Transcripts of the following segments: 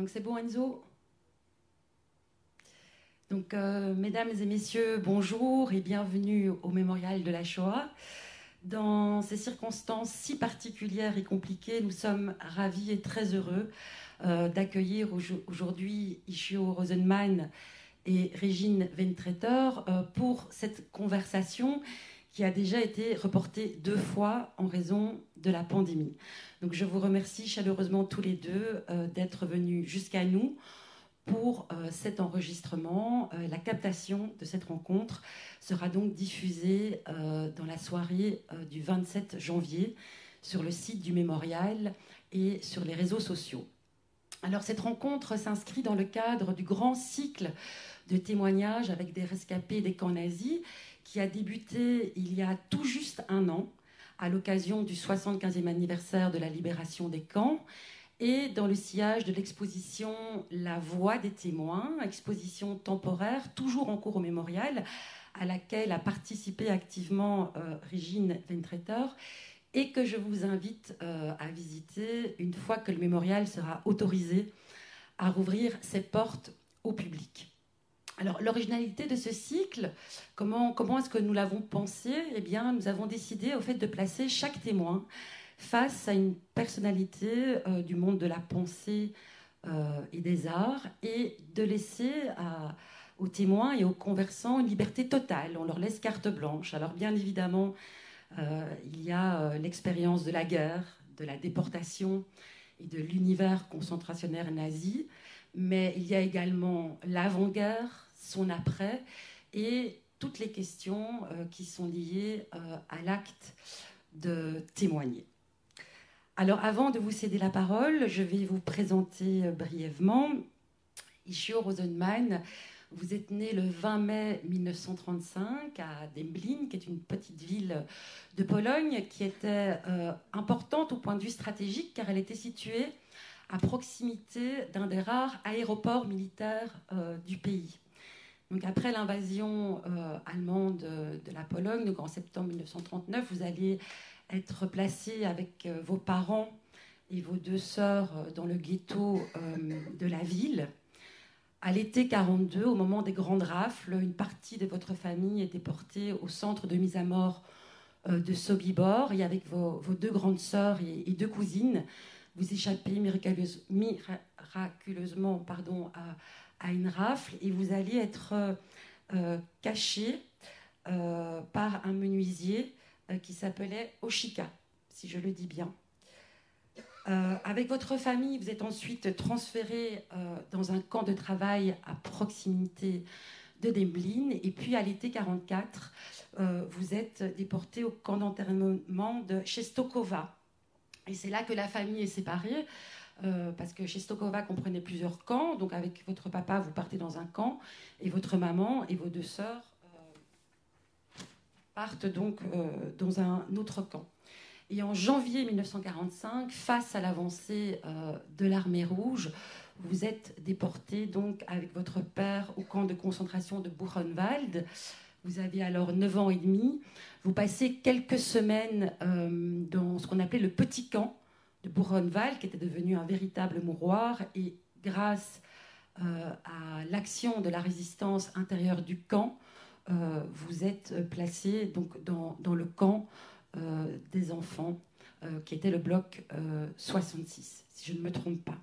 Donc c'est bon Enzo donc, euh, mesdames et messieurs, bonjour et bienvenue au mémorial de la Shoah. Dans ces circonstances si particulières et compliquées, nous sommes ravis et très heureux euh, d'accueillir aujourd'hui Ishio Rosenman et Régine Ventreter euh, pour cette conversation qui a déjà été reportée deux fois en raison de la pandémie. Donc je vous remercie chaleureusement tous les deux euh, d'être venus jusqu'à nous pour euh, cet enregistrement. Euh, la captation de cette rencontre sera donc diffusée dans la soirée du 27 janvier sur le site du mémorial et sur les réseaux sociaux. Alors cette rencontre s'inscrit dans le cadre du grand cycle de témoignages avec des rescapés des camps nazis qui a débuté il y a tout juste un an à l'occasion du 75e anniversaire de la libération des camps et dans le sillage de l'exposition La Voix des témoins, exposition temporaire toujours en cours au mémorial, à laquelle a participé activement euh, Régine Ventreter et que je vous invite euh, à visiter une fois que le mémorial sera autorisé à rouvrir ses portes au public. Alors, l'originalité de ce cycle, comment, comment est-ce que nous l'avons pensé? Eh bien, nous avons décidé au fait de placer chaque témoin face à une personnalité euh, du monde de la pensée euh, et des arts et de laisser aux témoins et aux conversants une liberté totale. On leur laisse carte blanche. Alors, bien évidemment, euh, il y a l'expérience de la guerre, de la déportation et de l'univers concentrationnaire nazi, mais il y a également l'avant-guerre, son après et toutes les questions euh, qui sont liées euh, à l'acte de témoigner. Alors avant de vous céder la parole, je vais vous présenter euh, brièvement Ishio Rosenman. Vous êtes né le 20 mai 1935 à Demblin, qui est une petite ville de Pologne qui était importante au point de vue stratégique car elle était située à proximité d'un des rares aéroports militaires du pays. Donc après l'invasion euh, allemande de la Pologne, en septembre 1939, vous alliez être placé avec euh, vos parents et vos deux sœurs euh, dans le ghetto de la ville. À l'été 42, au moment des grandes rafles, une partie de votre famille est déportée au centre de mise à mort de Sobibor et avec vos, deux grandes sœurs et, deux cousines, vous échappez miraculeusement pardon, à, une rafle et vous alliez être euh, euh, caché euh, par un menuisier qui s'appelait Oshika, si je le dis bien. avec votre famille, vous êtes ensuite transféré dans un camp de travail à proximité de Demblin. Et puis à l'été 44, vous êtes déporté au camp d'enterrement de Chestokova. Et c'est là que la famille est séparée. Euh, parce que chez Stokova comprenait plusieurs camps. Donc avec votre papa, vous partez dans un camp, et votre maman et vos deux sœurs euh, partent donc euh, dans un autre camp. Et en janvier 1945, face à l'avancée de l'armée rouge, vous êtes déporté donc avec votre père au camp de concentration de Buchenwald. Vous avez alors 9 ans et demi. Vous passez quelques semaines dans ce qu'on appelait le petit camp, de Buchenwald, qui était devenu un véritable mouroir, et grâce euh, à l'action de la résistance intérieure du camp, euh, vous êtes placé donc dans, dans le camp euh, des enfants, qui était le bloc 66, si je ne me trompe pas.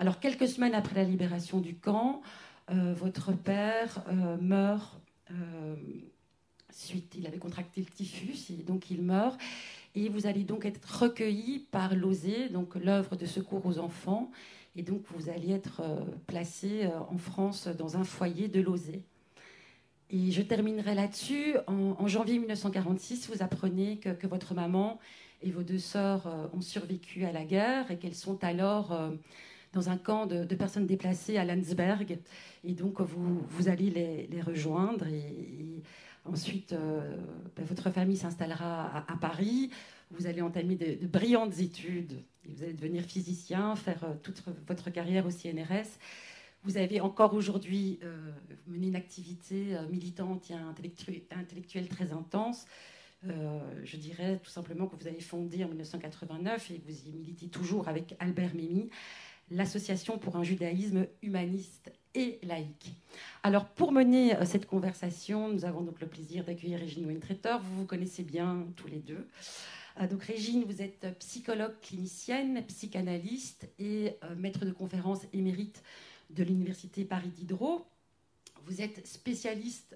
Alors, quelques semaines après la libération du camp, votre père meurt suite, il avait contracté le typhus, et donc il meurt. Et vous allez donc être recueilli par l'OSE, donc l'œuvre de secours aux enfants. Et donc vous allez être euh, placé euh, en France dans un foyer de l'OSE. Et je terminerai là-dessus. En, janvier 1946, vous apprenez que, votre maman et vos deux sœurs euh, ont survécu à la guerre et qu'elles sont alors dans un camp de, personnes déplacées à Landsberg. Et donc vous, vous allez les, rejoindre. Ensuite, euh, ben, votre famille s'installera à, Paris. Vous allez entamer de, brillantes études. vous allez devenir physicien, faire euh, toute votre carrière au CNRS. Vous avez encore aujourd'hui euh, mené une activité militante et intellectuelle très intense. je dirais tout simplement que vous avez fondé en 1989 et vous y militez toujours avec Albert Mimi l'Association pour un judaïsme humaniste et laïque. Alors, pour mener euh, cette conversation, nous avons donc le plaisir d'accueillir Régine Weintraiter. Vous vous connaissez bien tous les deux. Euh, donc, Régine, vous êtes psychologue clinicienne, psychanalyste et euh, maître de conférence émérite de l'Université Paris Diderot. Vous êtes spécialiste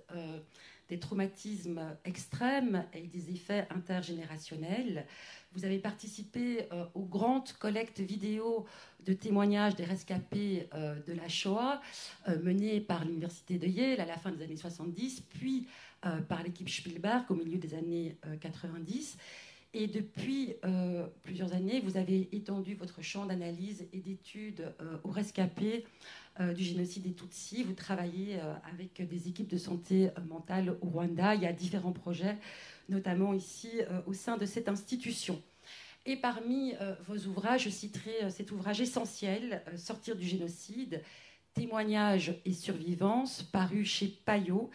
des traumatismes extrêmes et des effets intergénérationnels. Vous avez participé euh, aux grandes collectes vidéo de témoignages des rescapés euh, de la Shoah, euh, menées par l'Université de Yale à la fin des années 70, puis par l'équipe Spielberg au milieu des années 90. Et depuis plusieurs années, vous avez étendu votre champ d'analyse et d'études aux rescapés du génocide des Tutsis. Vous travaillez avec des équipes de santé mentale au Rwanda. Il y a différents projets notamment ici euh, au sein de cette institution. Et parmi euh, vos ouvrages, je citerai euh, cet ouvrage essentiel, Sortir du génocide, témoignages et survivance, paru chez Payot,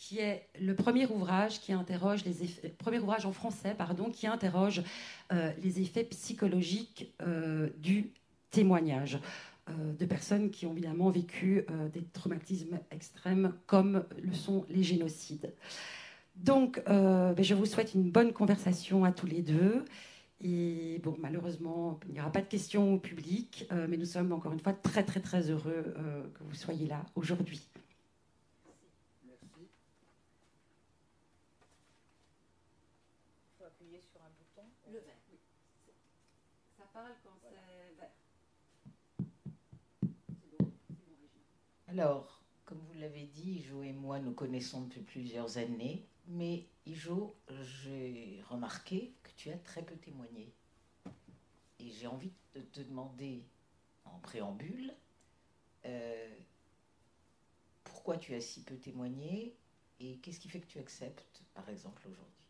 qui est le premier ouvrage qui interroge les effets, premier ouvrage en français, pardon, qui interroge les effets psychologiques du témoignage de personnes qui ont évidemment vécu des traumatismes extrêmes comme le sont les génocides. Donc, euh, ben, je vous souhaite une bonne conversation à tous les deux. Et bon, malheureusement, il n'y aura pas de questions au public, euh, mais nous sommes encore une fois très, très, très heureux euh, que vous soyez là aujourd'hui. Merci. Il faut appuyer sur un bouton. Le vert, oui. Ça parle quand c'est vert. C'est bon, Alors, comme vous l'avez dit, Jo et moi nous connaissons depuis plusieurs années. Mais Ijo, j'ai remarqué que tu as très peu témoigné. Et j'ai envie de te demander en préambule euh, pourquoi tu as si peu témoigné et qu'est-ce qui fait que tu acceptes, par exemple, aujourd'hui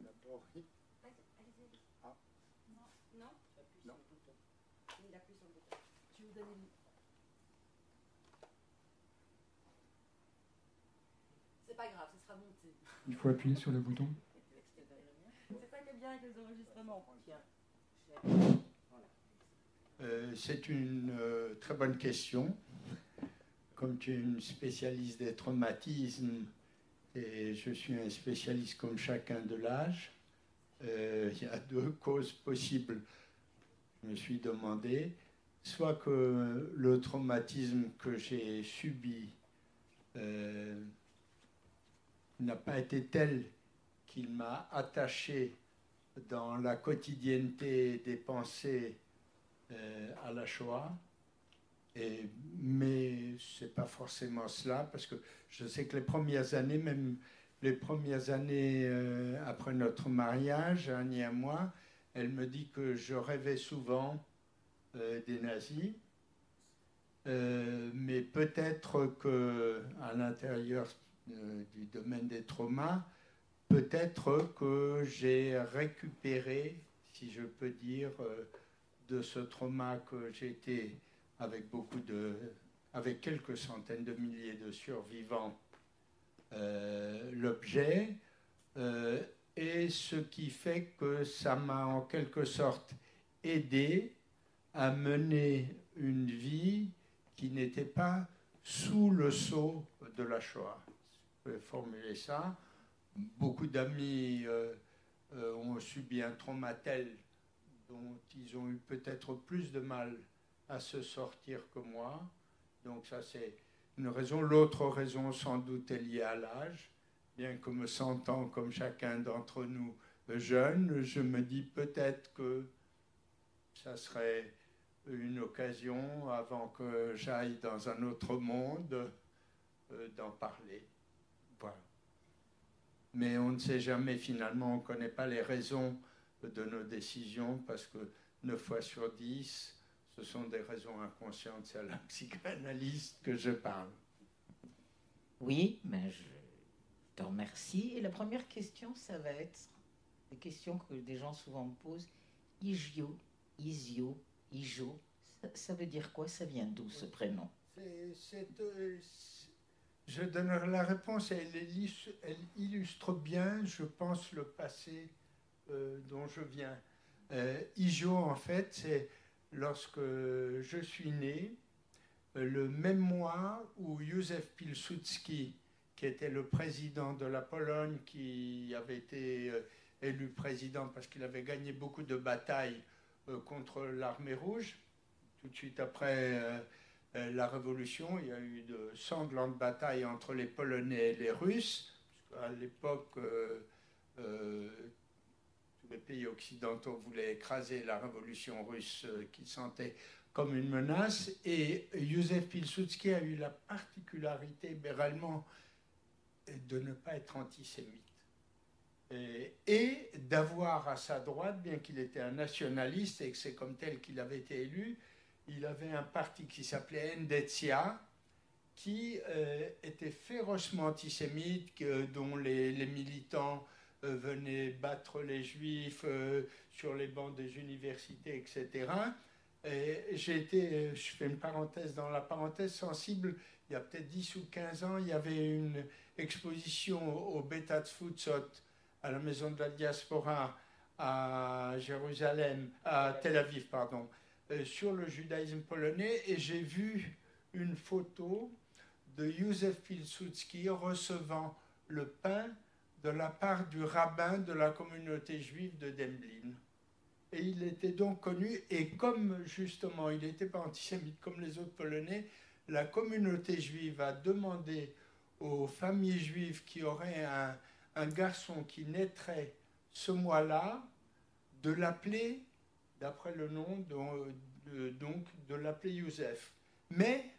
D'abord, oui. Ah. Non, non. Il appuie sur le bouton. Je vais vous donner pas grave, ce sera monté. Il faut appuyer sur le bouton. C'est ça qui est bien avec les enregistrements. Euh, c'est une euh, très bonne question. Comme tu es une spécialiste des traumatismes et je suis un spécialiste comme chacun de l'âge, euh, il y a deux causes possibles. Je me suis demandé soit que le traumatisme que j'ai subi n'a pas été tel qu'il m'a attaché dans la quotidienneté des pensées euh, à la Shoah. Mais ce n'est pas forcément cela, parce que je sais que les premières années, même les premières années euh, après notre mariage, Annie et moi, elle me dit que je rêvais souvent euh, des nazis. mais peut-être que à l'intérieur du domaine des traumas, peut-être que j'ai récupéré, si je peux dire, euh, de ce trauma que j'étais avec beaucoup de, avec quelques centaines de milliers de survivants, euh, l'objet, et ce qui fait que ça m'a en quelque sorte aidé à mener une vie qui n'était pas sous le sceau de la Shoah formuler ça. Beaucoup d'amis euh, euh, ont subi un traumatel dont ils ont eu peut-être plus de mal à se sortir que moi. Donc ça c'est une raison. L'autre raison sans doute est liée à l'âge. Bien que me sentant comme chacun d'entre nous jeune, je me dis peut-être que ça serait une occasion, avant que j'aille dans un autre monde, euh, d'en parler. Mais on ne sait jamais finalement, on ne connaît pas les raisons de nos décisions parce que 9 fois sur 10, ce sont des raisons inconscientes. C'est à la psychanalyste que je parle. Oui, mais je te remercie. Et la première question, ça va être des questions que des gens souvent me posent. Igio, Isio, Ijo, ça, veut dire quoi? Ça vient d'où ce prénom? C'est euh, je donnerai la réponse. Elle, elle, illustre bien, je pense, le passé euh, dont je viens. Euh, Ijo, en fait, c'est lorsque je suis né, le même mois où Józef Pilsudski, qui était le président de la Pologne, qui avait été euh, élu président parce qu'il avait gagné beaucoup de batailles euh, contre l'armée rouge, tout de suite après euh, la Révolution, il y a eu de sanglantes batailles entre les Polonais et les Russes. À l'époque, tous les pays occidentaux voulaient écraser la Révolution russe qui sentait comme une menace. Et Józef Pilsudski a eu la particularité, mais réellement, de ne pas être antisémite. Et, d'avoir à sa droite, bien qu'il était un nationaliste et que c'est comme tel qu'il avait été élu, il avait un parti qui s'appelait Endetia, qui euh, était férocement antisémite, dont les, militants euh, venaient battre les juifs euh, sur les bancs des universités, etc j'ai été, je fais une parenthèse dans la parenthèse sensible, il y a peut-être 10 ou 15 ans, il y avait une exposition au Beta Futsot, à la maison de la diaspora à Jérusalem, à Tel Aviv, pardon, sur le judaïsme polonais, et j'ai vu une photo de Józef Pilsudski recevant le pain de la part du rabbin de la communauté juive de Demblin. Et il était donc connu, et comme justement il n'était pas antisémite comme les autres Polonais, la communauté juive a demandé aux familles juives qui auraient un, un garçon qui naîtrait ce mois-là de l'appeler, d'après le nom, de, donc de l'appeler Youssef. Mais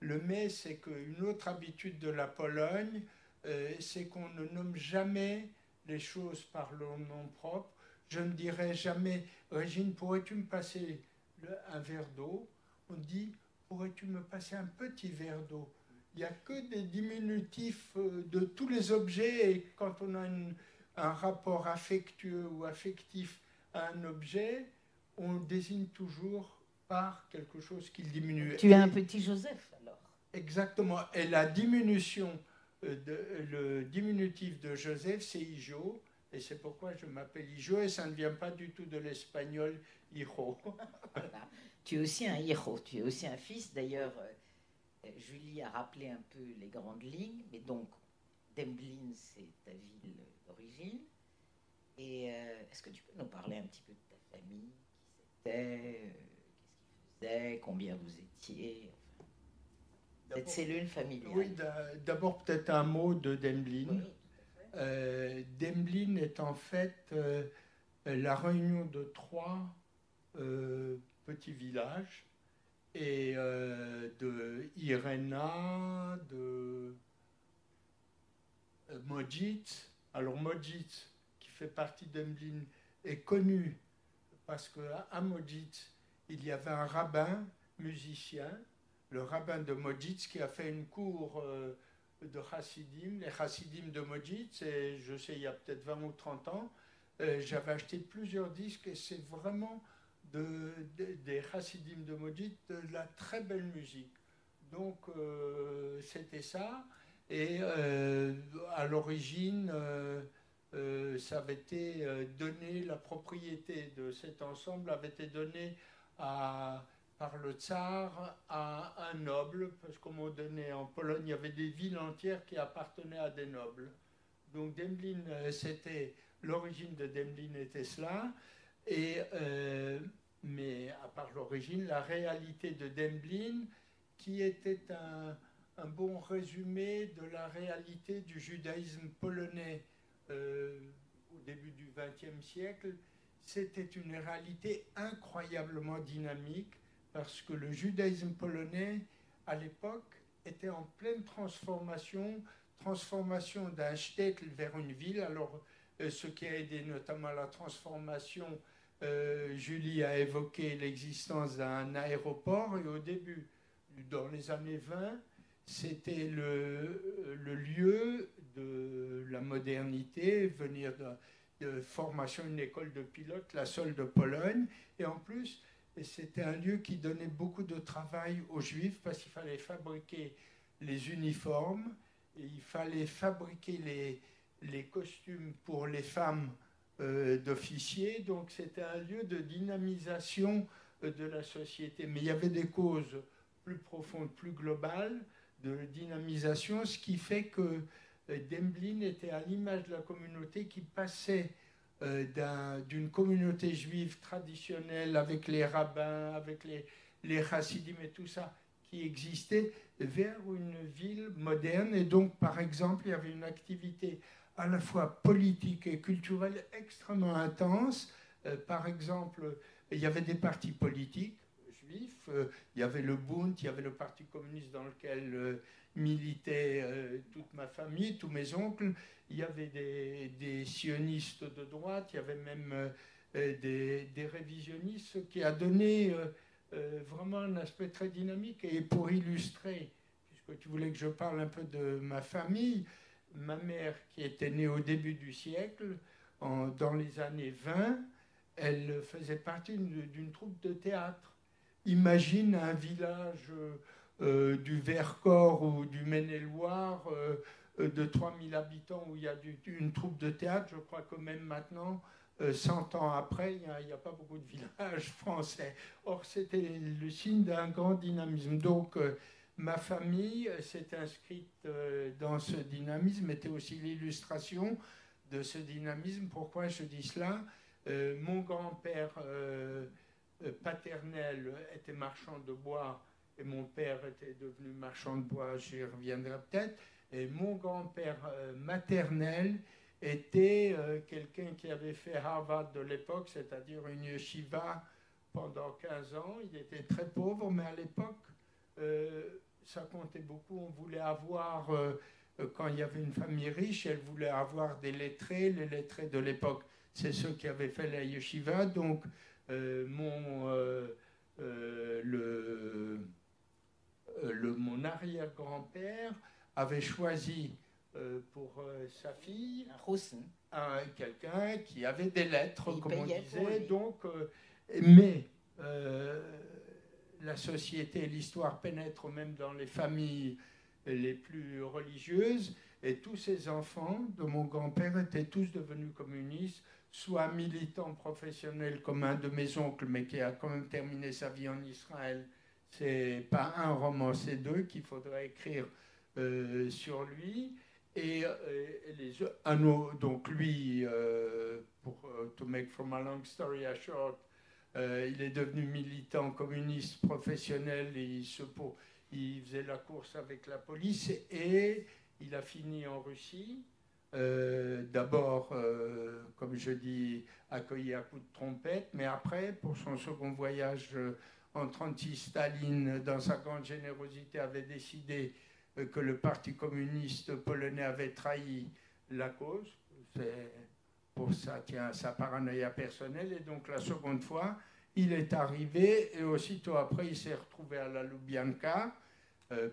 le mais, c'est qu'une autre habitude de la Pologne, euh, c'est qu'on ne nomme jamais les choses par leur nom propre. Je ne dirai jamais, Régine, pourrais-tu me passer un verre d'eau? On dit, pourrais-tu me passer un petit verre d'eau? Il n'y a que des diminutifs euh, de tous les objets et quand on a un rapport affectueux ou affectif à un objet, on désigne toujours par quelque chose qui diminue. Tu es un petit Joseph alors Exactement. Et la diminution, euh, de, le diminutif de Joseph, c'est Ijo. Et c'est pourquoi je m'appelle Ijo et ça ne vient pas du tout de l'espagnol hijo. Tu es aussi un hijo, tu es aussi un fils. D'ailleurs, euh, Julie a rappelé un peu les grandes lignes, mais donc Demblin, c'est ta ville d'origine. Et euh, est-ce que tu peux nous parler un petit peu de ta famille? Euh, Qu'est-ce Combien vous étiez Cette cellule familiale. Oui, d'abord peut-être un mot de Demblin. Euh, Demblin est en fait euh, la réunion de trois euh, petits villages et de Irena, de Modjit. Alors Modjit, qui fait partie d'Emblin, est connu parce qu'à Modjit, il y avait un rabbin musicien, le rabbin de Modjit, qui a fait une cour de Chassidim, les Chassidim de Modjit, c'est, je sais, il y a peut-être 20 ou 30 ans, euh, j'avais acheté plusieurs disques et c'est vraiment de, des Chassidim de Modjit de la très belle musique. Donc euh, c'était ça. Et euh, à l'origine, ça avait été donné, la propriété de cet ensemble avait été donnée par le tsar à un noble, parce qu'au moment donné, en Pologne, il y avait des villes entières qui appartenaient à des nobles. Donc Demblin, euh, c'était l'origine de Demblin était cela. Et, euh, mais à part l'origine, la réalité de Demblin, qui était un bon résumé de la réalité du judaïsme polonais euh, au début du XXe siècle, c'était une réalité incroyablement dynamique parce que le judaïsme polonais, à l'époque, était en pleine transformation, transformation d'un shtetl vers une ville. Alors, euh, ce qui a aidé notamment à la transformation, euh, Julie a évoqué l'existence d'un aéroport, et au début, dans les années 20, c'était le, lieu de la modernité, venir de, formation, une école de pilote, la seule de Pologne, et en plus, c'était un lieu qui donnait beaucoup de travail aux juifs parce qu'il fallait fabriquer les uniformes, il fallait fabriquer les, costumes pour les femmes euh, d'officiers. Donc c'était un lieu de dynamisation de la société. Mais il y avait des causes plus profondes, plus globales de dynamisation, ce qui fait que Demblin était à l'image de la communauté qui passait d'une communauté juive traditionnelle avec les rabbins, avec les, les chassidim et tout ça qui existait vers une ville moderne. Et donc, par exemple, il y avait une activité à la fois politique et culturelle extrêmement intense. Euh, par exemple, il y avait des partis politiques euh, il y avait le Bund, il y avait le Parti communiste dans lequel euh, militait toute ma famille, tous mes oncles, il y avait des, sionistes de droite, il y avait même des, révisionnistes, qui a donné vraiment un aspect très dynamique. Et pour illustrer, puisque tu voulais que je parle un peu de ma famille, ma mère, qui était née au début du siècle, dans les années 20, elle faisait partie d'une troupe de théâtre. Imagine un village euh, du Vercors ou du Maine-et-Loire euh, de 3000 habitants où il y a une troupe de théâtre. Je crois que même maintenant, 100 euh, ans après, il n'y a, pas beaucoup de villages français. Or, c'était le signe d'un grand dynamisme. Donc, ma famille s'est inscrite euh, dans ce dynamisme, était aussi l'illustration de ce dynamisme. Pourquoi je dis cela? Euh, Mon grand-père euh, paternel était marchand de bois et mon père était devenu marchand de bois, j'y reviendrai peut-être. Et mon grand-père maternel était quelqu'un qui avait fait Harvard de l'époque, c'est-à-dire une yeshiva pendant 15 ans. Il était très pauvre, mais à l'époque, euh, ça comptait beaucoup. On voulait avoir, euh, euh, quand il y avait une famille riche, elle voulait avoir des lettrés. Les lettrés de l'époque, c'est ceux qui avaient fait la yeshiva. Donc, mon, le, le, mon arrière-grand-père avait choisi pour sa fille quelqu'un qui avait des lettres, comme on disait. Donc, mais la société et l'histoire pénètrent même dans les familles les plus religieuses. Et tous ces enfants de mon grand-père étaient tous devenus communistes, soit militants professionnels comme un de mes oncles, mais qui a quand même terminé sa vie en Israël. C'est pas un roman, c'est deux qu'il faudrait écrire euh, sur lui. Et, euh, les, donc lui, euh, pour to make from a long story short, euh, il est devenu militant communiste professionnel et il, se, il faisait la course avec la police et il a fini en Russie. Euh, d'abord, euh, comme je dis, accueilli à coups de trompette, mais après, pour son second voyage en 36, Staline, dans sa grande générosité, avait décidé que le Parti communiste polonais avait trahi la cause. Pour ça tient sa paranoïa personnelle. Et donc la seconde fois, il est arrivé et aussitôt après, il s'est retrouvé à la Lubyanka euh,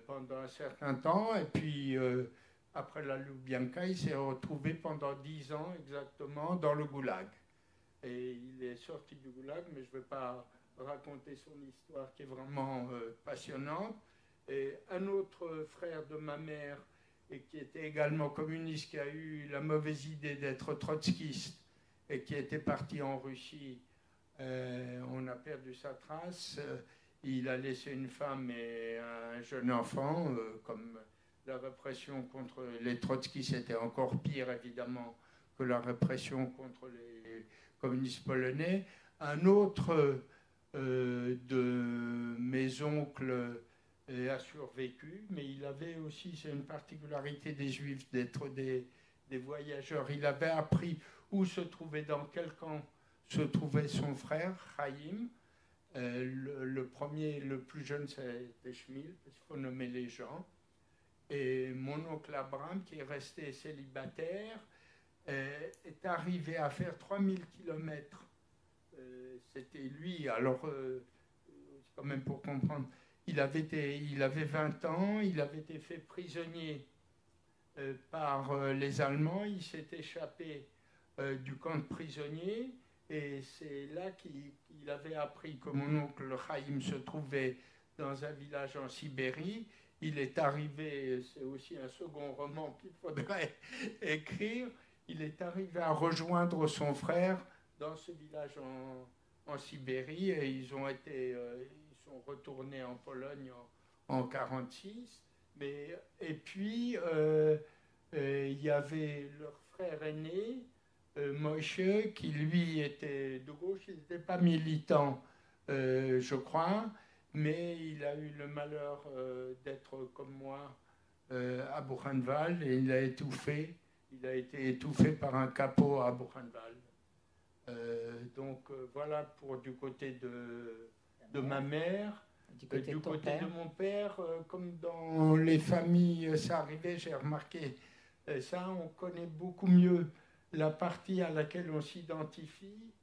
pendant un certain temps. Et puis, euh, après la Lubyanka, il s'est retrouvé pendant dix ans exactement dans le goulag. Et il est sorti du goulag, mais je ne vais pas raconter son histoire qui est vraiment euh, passionnante. Et un autre frère de ma mère, et qui était également communiste, qui a eu la mauvaise idée d'être trotskiste et qui était parti en Russie, euh, on a perdu sa trace. Il a laissé une femme et un jeune enfant, euh, comme la répression contre les trotskistes était encore pire évidemment que la répression contre les communistes polonais. Un autre euh, de mes oncles a survécu, mais il avait aussi, c'est une particularité des juifs, d'être des, voyageurs. Il avait appris où se trouvait, dans quel camp se trouvait son frère, Chaim. Euh, le, premier, le plus jeune, c'était Schmil, parce qu'il faut nommer les gens. Et mon oncle Abraham, qui est resté célibataire, euh, est arrivé à faire 3000 kilomètres. Euh, c'était lui, alors, quand même pour comprendre, il avait, il avait 20 ans, il avait été fait prisonnier euh, par euh, les Allemands, il s'est échappé euh, du camp de prisonniers, et c'est là qu'il avait appris que mon oncle Chaim se trouvait dans un village en Sibérie. Il est arrivé, c'est aussi un second roman qu'il faudrait écrire, il est arrivé à rejoindre son frère dans ce village en, Sibérie et ils ont été, ils sont retournés en Pologne en, en 46. Mais, et puis, il y avait leur frère aîné, Moshe, qui lui était de gauche, il n'était pas militant, je crois, mais il a eu le malheur d'être comme moi à Buchenwald et il a étouffé. Il a été étouffé par un capot à Buchenwald. Euh, donc euh, voilà pour du côté de, de ma mère. Du côté, de, mon père, euh, comme dans les familles, ça arrivait, j'ai remarqué ça, on connaît beaucoup mieux la partie à laquelle on s'identifie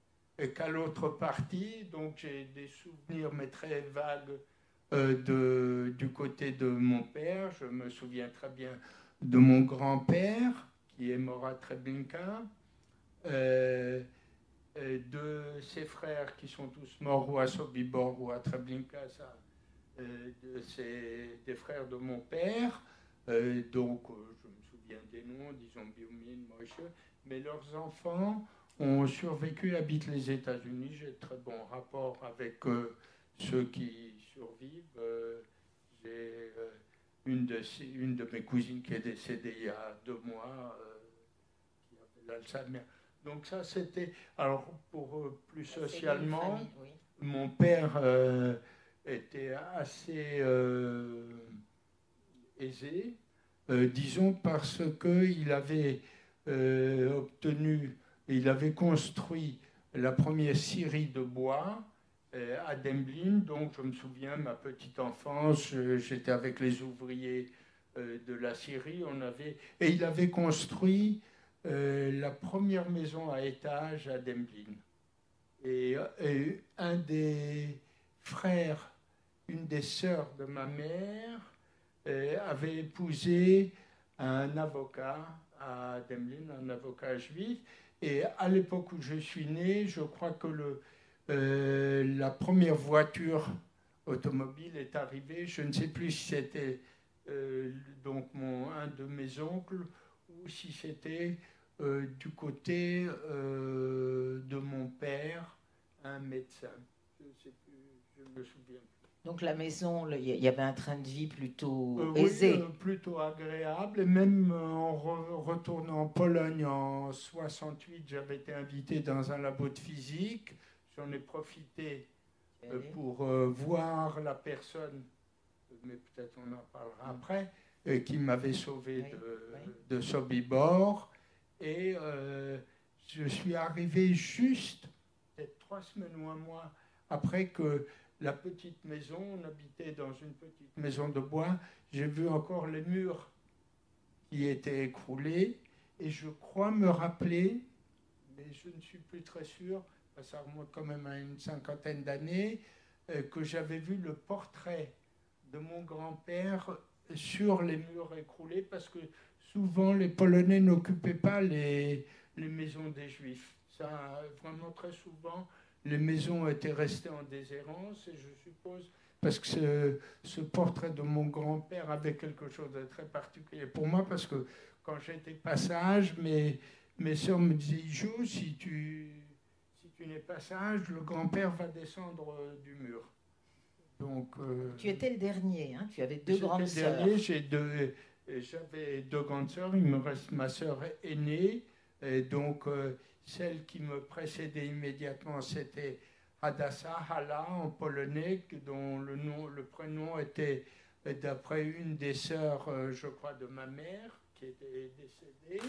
qu'à l'autre partie. Donc j'ai des souvenirs, mais très vagues, de, du côté de mon père. Je me souviens très bien de mon grand-père, qui est mort à Treblinka. Euh, de ses frères qui sont tous morts ou à Sobibor ou à Treblinka, ça, euh, de des frères de mon père. Euh, donc, je me souviens des noms, disons Biomine, Moshe, mais leurs enfants ont survécu, habitent les États-Unis. J'ai de très bons rapports avec ceux qui survivent. J'ai une, de, une de mes cousines qui est décédée il y a deux mois, qui avait l'Alzheimer. Donc ça, c'était... Alors, pour euh, plus socialement, mon père euh, était assez euh, aisé, disons, parce qu'il avait obtenu, il avait construit la première scierie de bois à Demblin. Donc, je me souviens, ma petite enfance, j'étais avec les ouvriers de la scierie. On avait, et il avait construit euh, la première maison à étage à Demblin. Et, un des frères, une des sœurs de ma mère, euh, avait épousé un avocat à Demblin, un avocat juif. Et à l'époque où je suis né, je crois que le, euh, la première voiture automobile est arrivée. Je ne sais plus si c'était donc mon, un de mes oncles ou si c'était euh, du côté euh, de mon père, un médecin. Je ne sais plus, je me souviens Donc la maison, il y avait un train de vie plutôt euh, aisé. Oui, plutôt agréable. Et même en retournant en Pologne en 68, j'avais été invité dans un labo de physique. J'en ai profité pour voir la personne, mais peut-être on en parlera mm. après, qui m'avait sauvé de, de Sobibor. Et euh, je suis arrivé juste, peut-être trois semaines ou un mois après que la petite maison, on habitait dans une petite maison de bois, j'ai vu encore les murs qui étaient écroulés. Et je crois me rappeler, mais je ne suis plus très sûr, ça remonte quand même à une cinquantaine d'années, euh, que j'avais vu le portrait de mon grand-père sur les murs écroulés parce que souvent les Polonais n'occupaient pas les, les maisons des Juifs. Ça, vraiment très souvent, les maisons étaient restées en déshérence et je suppose parce que ce, ce portrait de mon grand-père avait quelque chose de très particulier pour moi parce que quand j'étais passage, mes, mes soeurs me disaient Jou, si tu, si tu n'es pas sage, le grand-père va descendre du mur. Donc, euh, tu étais le dernier, hein tu avais deux grandes sœurs. dernier, j'ai deux, j'avais deux grandes sœurs, il me reste ma sœur aînée, et donc euh, celle qui me précédait immédiatement, c'était Hadassa Hala en polonais, dont le, nom, le prénom était d'après une des sœurs, euh, je crois, de ma mère, qui était décédée.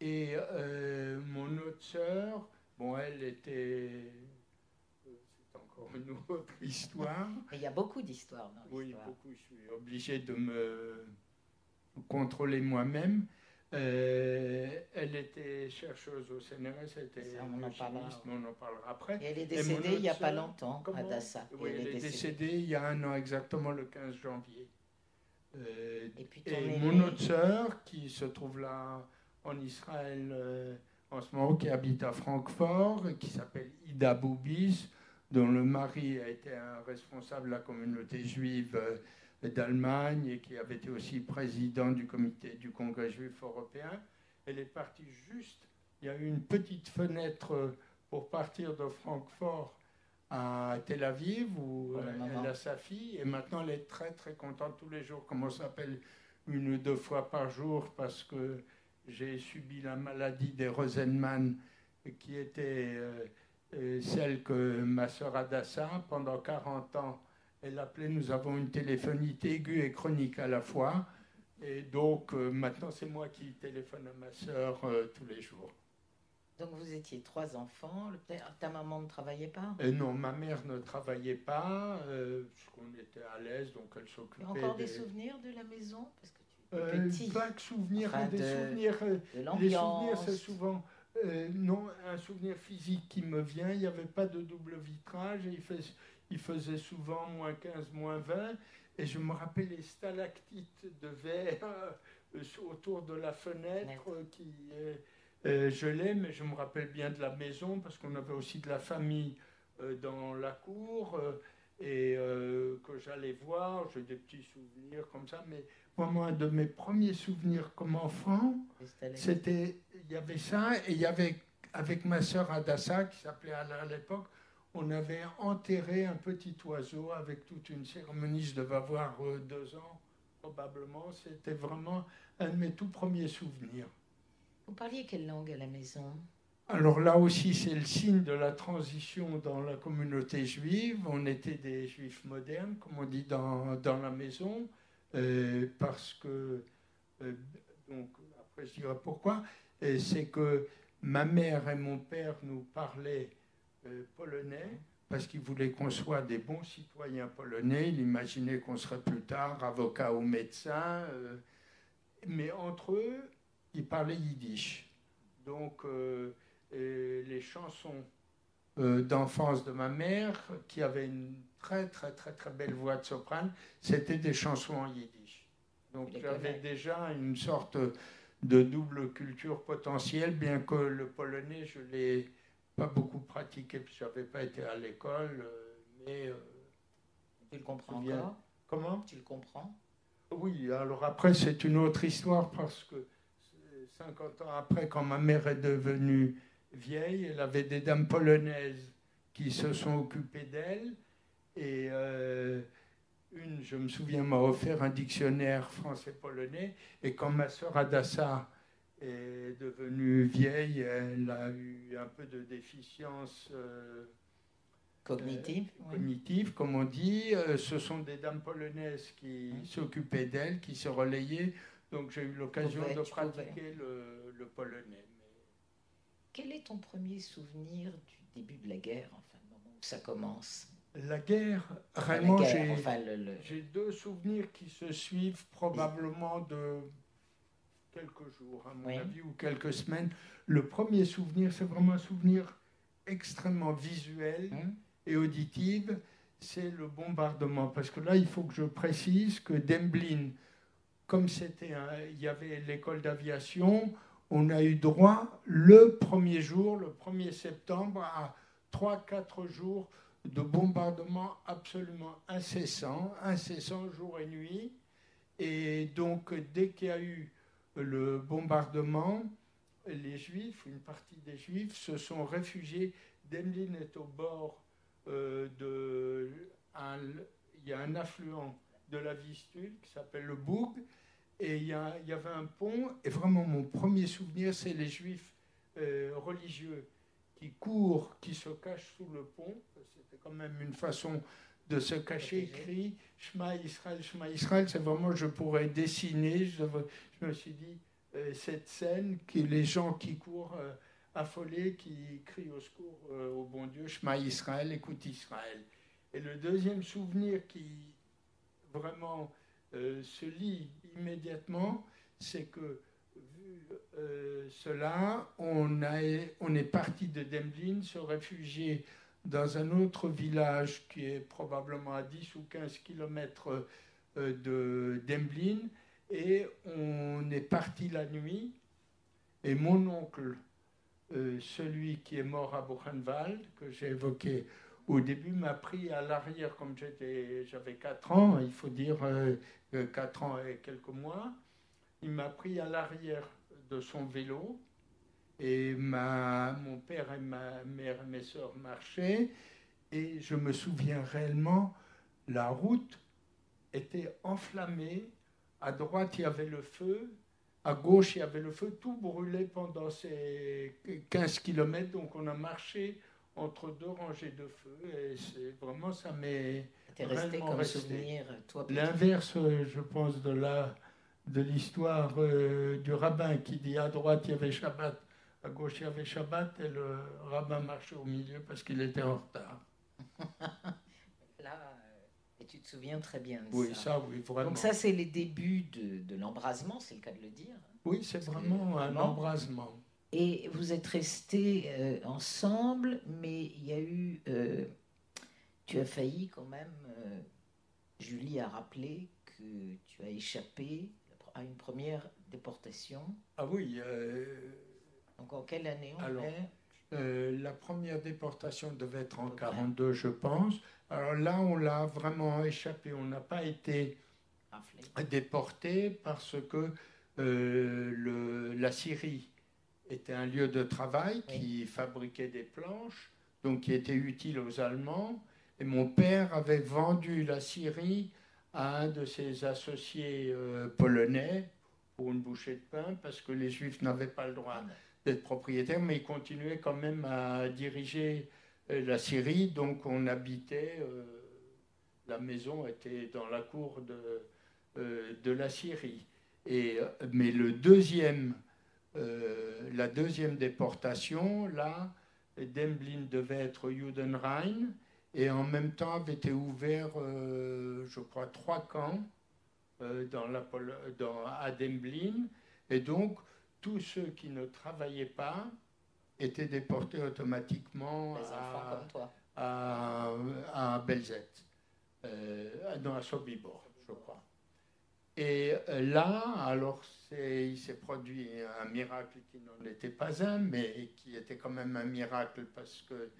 Et euh, mon autre sœur, bon, elle était c'est encore une autre histoire. Il y a beaucoup d'histoires dans l'histoire. Oui, beaucoup. Je suis obligé de me contrôler moi-même. Euh, elle était chercheuse au CNRS, elle était on, en parlera. on en parlera après. Et elle est décédée il n'y a pas longtemps, à Dassa. Oui, elle, est, décédée. il y a un an exactement, le 15 janvier. Euh, et, puis mon autre sœur, qui se trouve là en Israël euh, en ce moment, qui habite à Francfort, qui s'appelle Ida Boubis, dont le mari a été un responsable de la communauté juive d'Allemagne et qui avait été aussi président du comité du Congrès juif européen. Elle est partie juste, il y a eu une petite fenêtre pour partir de Francfort à Tel Aviv où euh, elle a sa fille et maintenant elle est très très contente tous les jours. Comme on s'appelle une ou deux fois par jour parce que j'ai subi la maladie des Rosenman qui était euh, euh, celle que ma sœur Adassa, pendant 40 ans, elle appelait, nous avons une téléphonite aiguë et chronique à la fois. Et donc euh, maintenant c'est moi qui téléphone à ma sœur euh, tous les jours. Donc vous étiez trois enfants. Le père- ta maman ne travaillait pas? Et non, ma mère ne travaillait pas, euh, puisqu'on était à l'aise, donc elle s'occupait. encore des des- souvenirs de la maison? Parce que tu étais Euh, petit. vagues souvenirs, Enfin, des de- souvenirs. euh, De les souvenirs, c'est souvent. euh, non, un souvenir physique qui me vient. Il n'y avait pas de double vitrage. Et il, fais- il faisait souvent moins 15, moins 20. Et je me rappelle les stalactites de verre euh, autour de la fenêtre euh, qui. euh, euh, je l'ai, mais je me rappelle bien de la maison parce qu'on avait aussi de la famille euh, dans la cour euh, et que j'allais voir. J'ai des petits souvenirs comme ça, mais vraiment un de mes premiers souvenirs comme enfant, c'était, il y avait ça, et il y avait, avec ma sœur Adassa, qui s'appelait Alain à l'époque, on avait enterré un petit oiseau avec toute une cérémonie, je devais avoir euh, deux ans, probablement. C'était vraiment un de mes tout premiers souvenirs. Vous parliez quelle langue à la maison? Alors là aussi, c'est le signe de la transition dans la communauté juive. On était des juifs modernes, comme on dit dans, dans la maison, euh, parce que, euh, donc après je dirai pourquoi, c'est que ma mère et mon père nous parlaient polonais, parce qu'ils voulaient qu'on soit des bons citoyens polonais. Ils imaginaient qu'on serait plus tard avocat ou médecin. euh, mais entre eux, ils parlaient yiddish. Donc, euh, les chansons euh, d'enfance de ma mère, qui avait une très, très, très, très belle voix de soprane, c'était des chansons en yiddish. Donc, j'avais déjà une sorte de double culture potentielle, bien que le polonais, je l'ai pas beaucoup pratiqué, que je n'avais pas été à l'école. euh, mais euh, Tu le comprends encore? Comment? Tu le comprends? Oui, alors après, c'est une autre histoire parce que c'est 50 ans après, quand ma mère est devenue vieille, elle avait des dames polonaises qui se sont occupées d'elle. Et euh, une, je me souviens, m'a offert un dictionnaire français-polonais. Et quand ma sœur Adassa est devenue vieille, elle a eu un peu de déficience. euh, Cognitif oui. cognitive, comme on dit. Euh, ce sont des dames polonaises qui Mhm. s'occupaient d'elles, qui se relayaient. Donc j'ai eu l'occasion de pratiquer le, le polonais. Mais Quel est ton premier souvenir du début de la guerre, enfin, le moment où ça commence? La guerre, vraiment, enfin, le, j'ai deux souvenirs qui se suivent probablement de quelques jours, à mon Oui. avis, ou quelques semaines. Le premier souvenir, c'est vraiment un souvenir extrêmement visuel. Hein? et auditive, c'est le bombardement. Parce que là, il faut que je précise que Demblin, comme c'était il y avait l'école d'aviation, on a eu droit le premier jour, le 1er septembre, à 3-4 jours de bombardement absolument incessant, incessant jour et nuit. Et donc, dès qu'il y a eu le bombardement, les Juifs, une partie des Juifs, se sont réfugiés. Demlin est au bord euh, de. un- il y a un affluent de la Vistule qui s'appelle le Boug, et il y, a- il y avait un pont. Et vraiment, mon premier souvenir, c'est les Juifs euh, religieux qui courent, qui se cachent sous le pont. C'était quand même une façon de se cacher, crie Shema Israël, Shema Israël. C'est vraiment, je pourrais dessiner. Je, me suis dit, euh, cette scène, que les gens qui courent euh, affolés, qui crient au secours euh, au bon Dieu, Shema Israël, écoute Israël. Et le deuxième souvenir qui vraiment se lie immédiatement, c'est que vu cela, on, a, on est parti de Demblin, se réfugier dans un autre village qui est probablement à 10 ou 15 kilomètres euh, de Demblin, et on est parti la nuit, et mon oncle, euh, celui qui est mort à Buchenwald, que j'ai évoqué au début, m'a pris à l'arrière, comme j'avais 4 ans, il faut dire euh, 4 ans et quelques mois, il m'a pris à l'arrière de son vélo, et ma, mon père et ma mère et mes soeurs marchaient, et je me souviens réellement, la route était enflammée. À droite, il y avait le feu. À gauche, il y avait le feu. Tout brûlait pendant ces 15 km. Donc, on a marché entre deux rangées de feu. Et c'est vraiment, ça m'est. resté comme souvenir, toi L'inverse, je pense, de la de l'histoire euh, du rabbin qui dit à droite il y avait Shabbat, à gauche il y avait Shabbat, et le rabbin marchait au milieu parce qu'il était en retard. Là, et tu te souviens très bien de oui, ça. oui, vraiment. Donc ça, c'est les débuts de, de l'embrasement, c'est le cas de le dire. Oui, c'est vraiment un embrasement. Et vous êtes restés euh, ensemble, mais il y a eu... Euh, tu as failli quand même... Euh, Julie a rappelé que tu as échappé à une première déportation. Ah oui. Donc en quelle année on Alors, euh, la première déportation devait être en 42, je pense. Alors là, on l'a vraiment échappé. On n'a pas été déporté parce que euh, le, la Syrie était un lieu de travail qui fabriquait des planches, donc qui était utile aux Allemands. Et mon père avait vendu la Syrie à un de ses associés euh, polonais pour une bouchée de pain parce que les Juifs n'avaient pas le droit. D'être propriétaire, mais il continuait quand même à diriger euh, la Syrie. Donc on habitait, euh, la maison était dans la cour de, euh, de la Syrie. Et, mais le deuxième, la deuxième déportation, là, Demblin devait être Judenrein, et en même temps avait été ouvert, je crois, trois camps dans la, dans, à Demblin. Et donc, tous ceux qui ne travaillaient pas étaient déportés automatiquement à, à, Belzet, euh, dans à Sobibor, je crois. Et euh, là, alors il s'est produit un miracle qui n'en était pas un, mais qui était quand même un miracle parce que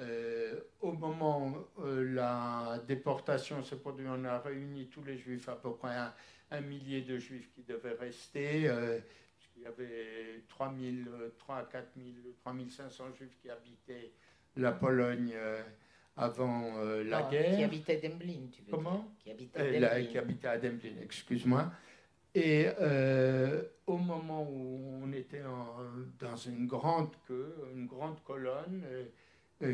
euh, au moment où la déportation s'est produite, on a réuni tous les juifs, à peu près un, millier de juifs qui devaient rester. Il y avait 3 3 4 3500 juifs qui habitaient la Pologne euh, avant euh, la guerre. Qui habitaient Demblin, tu veux Comment? Dire Qui habitaient, euh, qui habitaient à Demblin, excuse-moi. Et au moment où on était dans une grande queue, une grande colonne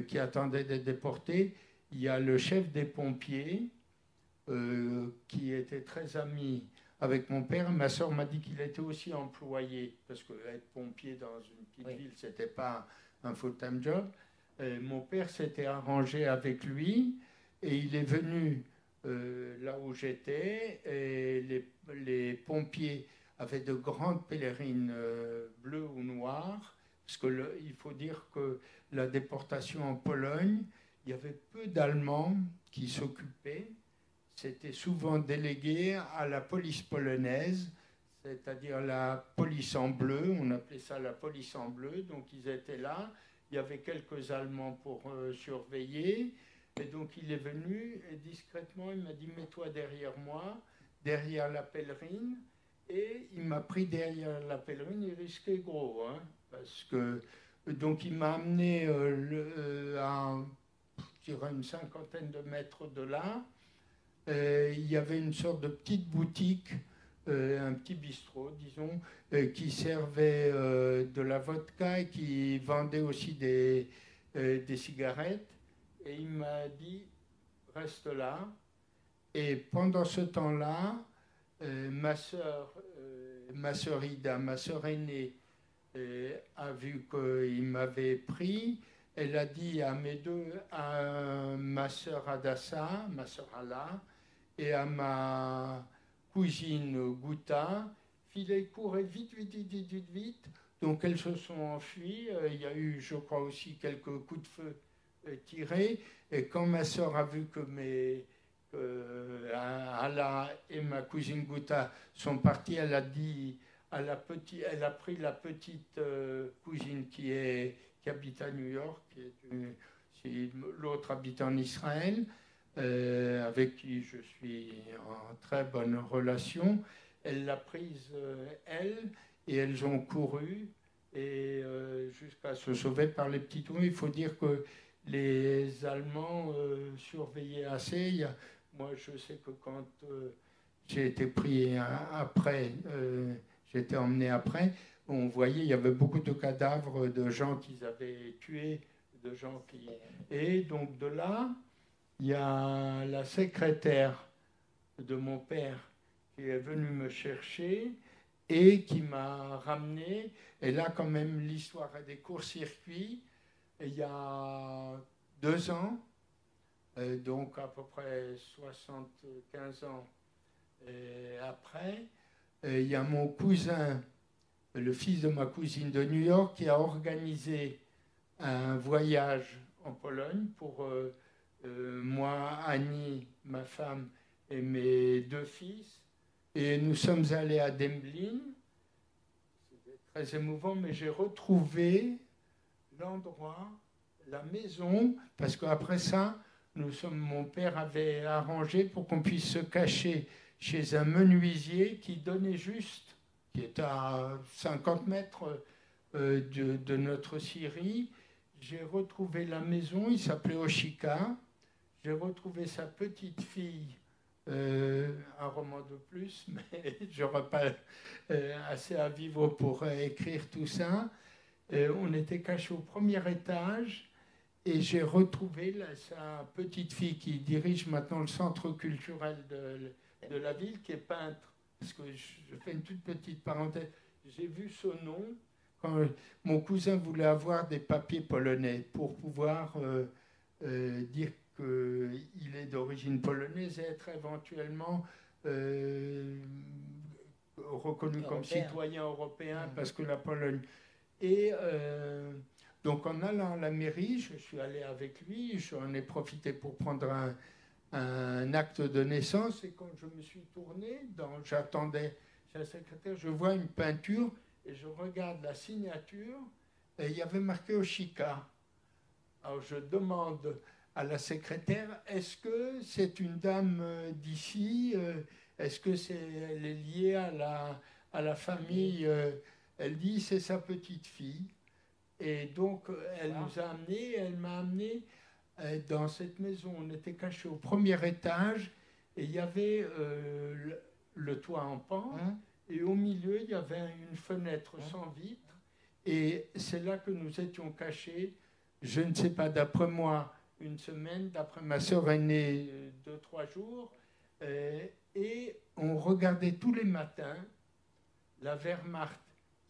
qui attendait d'être déportée, il y a le chef des pompiers qui était très ami avec mon père. Ma soeur m'a dit qu'il était aussi employé, parce que être pompier dans une petite ville, ce n'était pas un full-time job. mon père s'était arrangé avec lui et il est venu euh, là où j'étais et les, les, pompiers avaient de grandes pèlerines euh, bleues ou noires, parce qu'il faut dire que la déportation en Pologne, il y avait peu d'Allemands qui s'occupaient c'était souvent délégué à la police polonaise, c'est-à-dire la police en bleu, on appelait ça la police en bleu, donc ils étaient là, il y avait quelques Allemands pour euh, surveiller, et donc il est venu et discrètement il m'a dit mets-toi derrière moi, derrière la pèlerine, et il m'a pris derrière la pèlerine, il risquait gros, hein, parce que donc il m'a amené euh, euh, à une cinquantaine de mètres de là, il y avait une sorte de petite boutique, euh, un petit bistrot, disons, euh, qui servait de la vodka et qui vendait aussi des, des cigarettes. Et il m'a dit, reste là. Et pendant ce temps-là, ma soeur, ma soeur Ida, ma soeur aînée, a vu qu'il m'avait pris. Elle a dit à mes deux, à ma soeur Adassa, ma soeur Allah, et à ma cousine Gouta, filez, courez vite, vite, vite, vite, vite. Donc elles se sont enfuies. Euh, il y a eu, je crois aussi, quelques coups de feu euh, tirés. Et quand ma soeur a vu que mes euh, et ma cousine Gouta sont partis, elle a dit à la petite, elle a pris la petite cousine qui est qui habite à New York, l'autre habite en Israël. Euh, avec qui je suis en très bonne relation. Elle l'a prise, euh, elle, et elles ont couru et euh, jusqu'à se sauver par les petits trous. Il faut dire que les Allemands surveillaient assez. moi, je sais que quand j'ai été pris après, j'ai été emmené après, on voyait, il y avait beaucoup de cadavres de gens qu'ils avaient tués, de gens qui... Et donc de là, il y a la secrétaire de mon père qui est venue me chercher et qui m'a ramené. Et là, quand même, l'histoire a des courts-circuits. Il y a deux ans, euh, donc à peu près 75 ans après, euh, il y a mon cousin le fils de ma cousine de New York, qui a organisé un voyage en Pologne pour euh, moi, Annie, ma femme et mes deux fils. Et nous sommes allés à Demblin. C'était très émouvant, mais j'ai retrouvé l'endroit, la maison, parce qu'après ça, nous sommes, mon père avait arrangé pour qu'on puisse se cacher chez un menuisier qui donnait juste qui est à 50 mètres euh, de, notre Syrie. J'ai retrouvé la maison, il s'appelait Oshika. J'ai retrouvé sa petite fille, euh, un roman de plus, mais j'aurais pas euh, assez à vivre pour écrire tout ça. on était cachés au premier étage et j'ai retrouvé sa petite fille qui dirige maintenant le centre culturel de, de la ville, qui est peintre parce que je fais une toute petite parenthèse, j'ai vu ce nom quand mon cousin voulait avoir des papiers polonais pour pouvoir euh, euh, dire qu'il est d'origine polonaise et être éventuellement euh, reconnu comme citoyen européen mmh. parce que la Pologne. Et donc en allant à la mairie, je suis allé avec lui, j'en ai profité pour prendre un, un acte de naissance et quand je me suis tourné, j'attendais chez la secrétaire, je vois une peinture et je regarde la signature et il y avait marqué Oshika. Alors je demande à la secrétaire, est-ce que c'est une dame euh, d'ici euh, Est-ce que c'est elle est liée à la, à la famille euh? Elle dit c'est sa petite fille. Et donc elle nous a amené, elle m'a amené dans cette maison, on était caché au premier étage et il y avait euh, le, toit en pente hein? et au milieu, il y avait une fenêtre hein? sans vitre et c'est là que nous étions cachés. Je ne sais pas, d'après moi, une semaine, d'après ma sœur aînée, euh, deux, trois jours. et on regardait tous les matins la Wehrmacht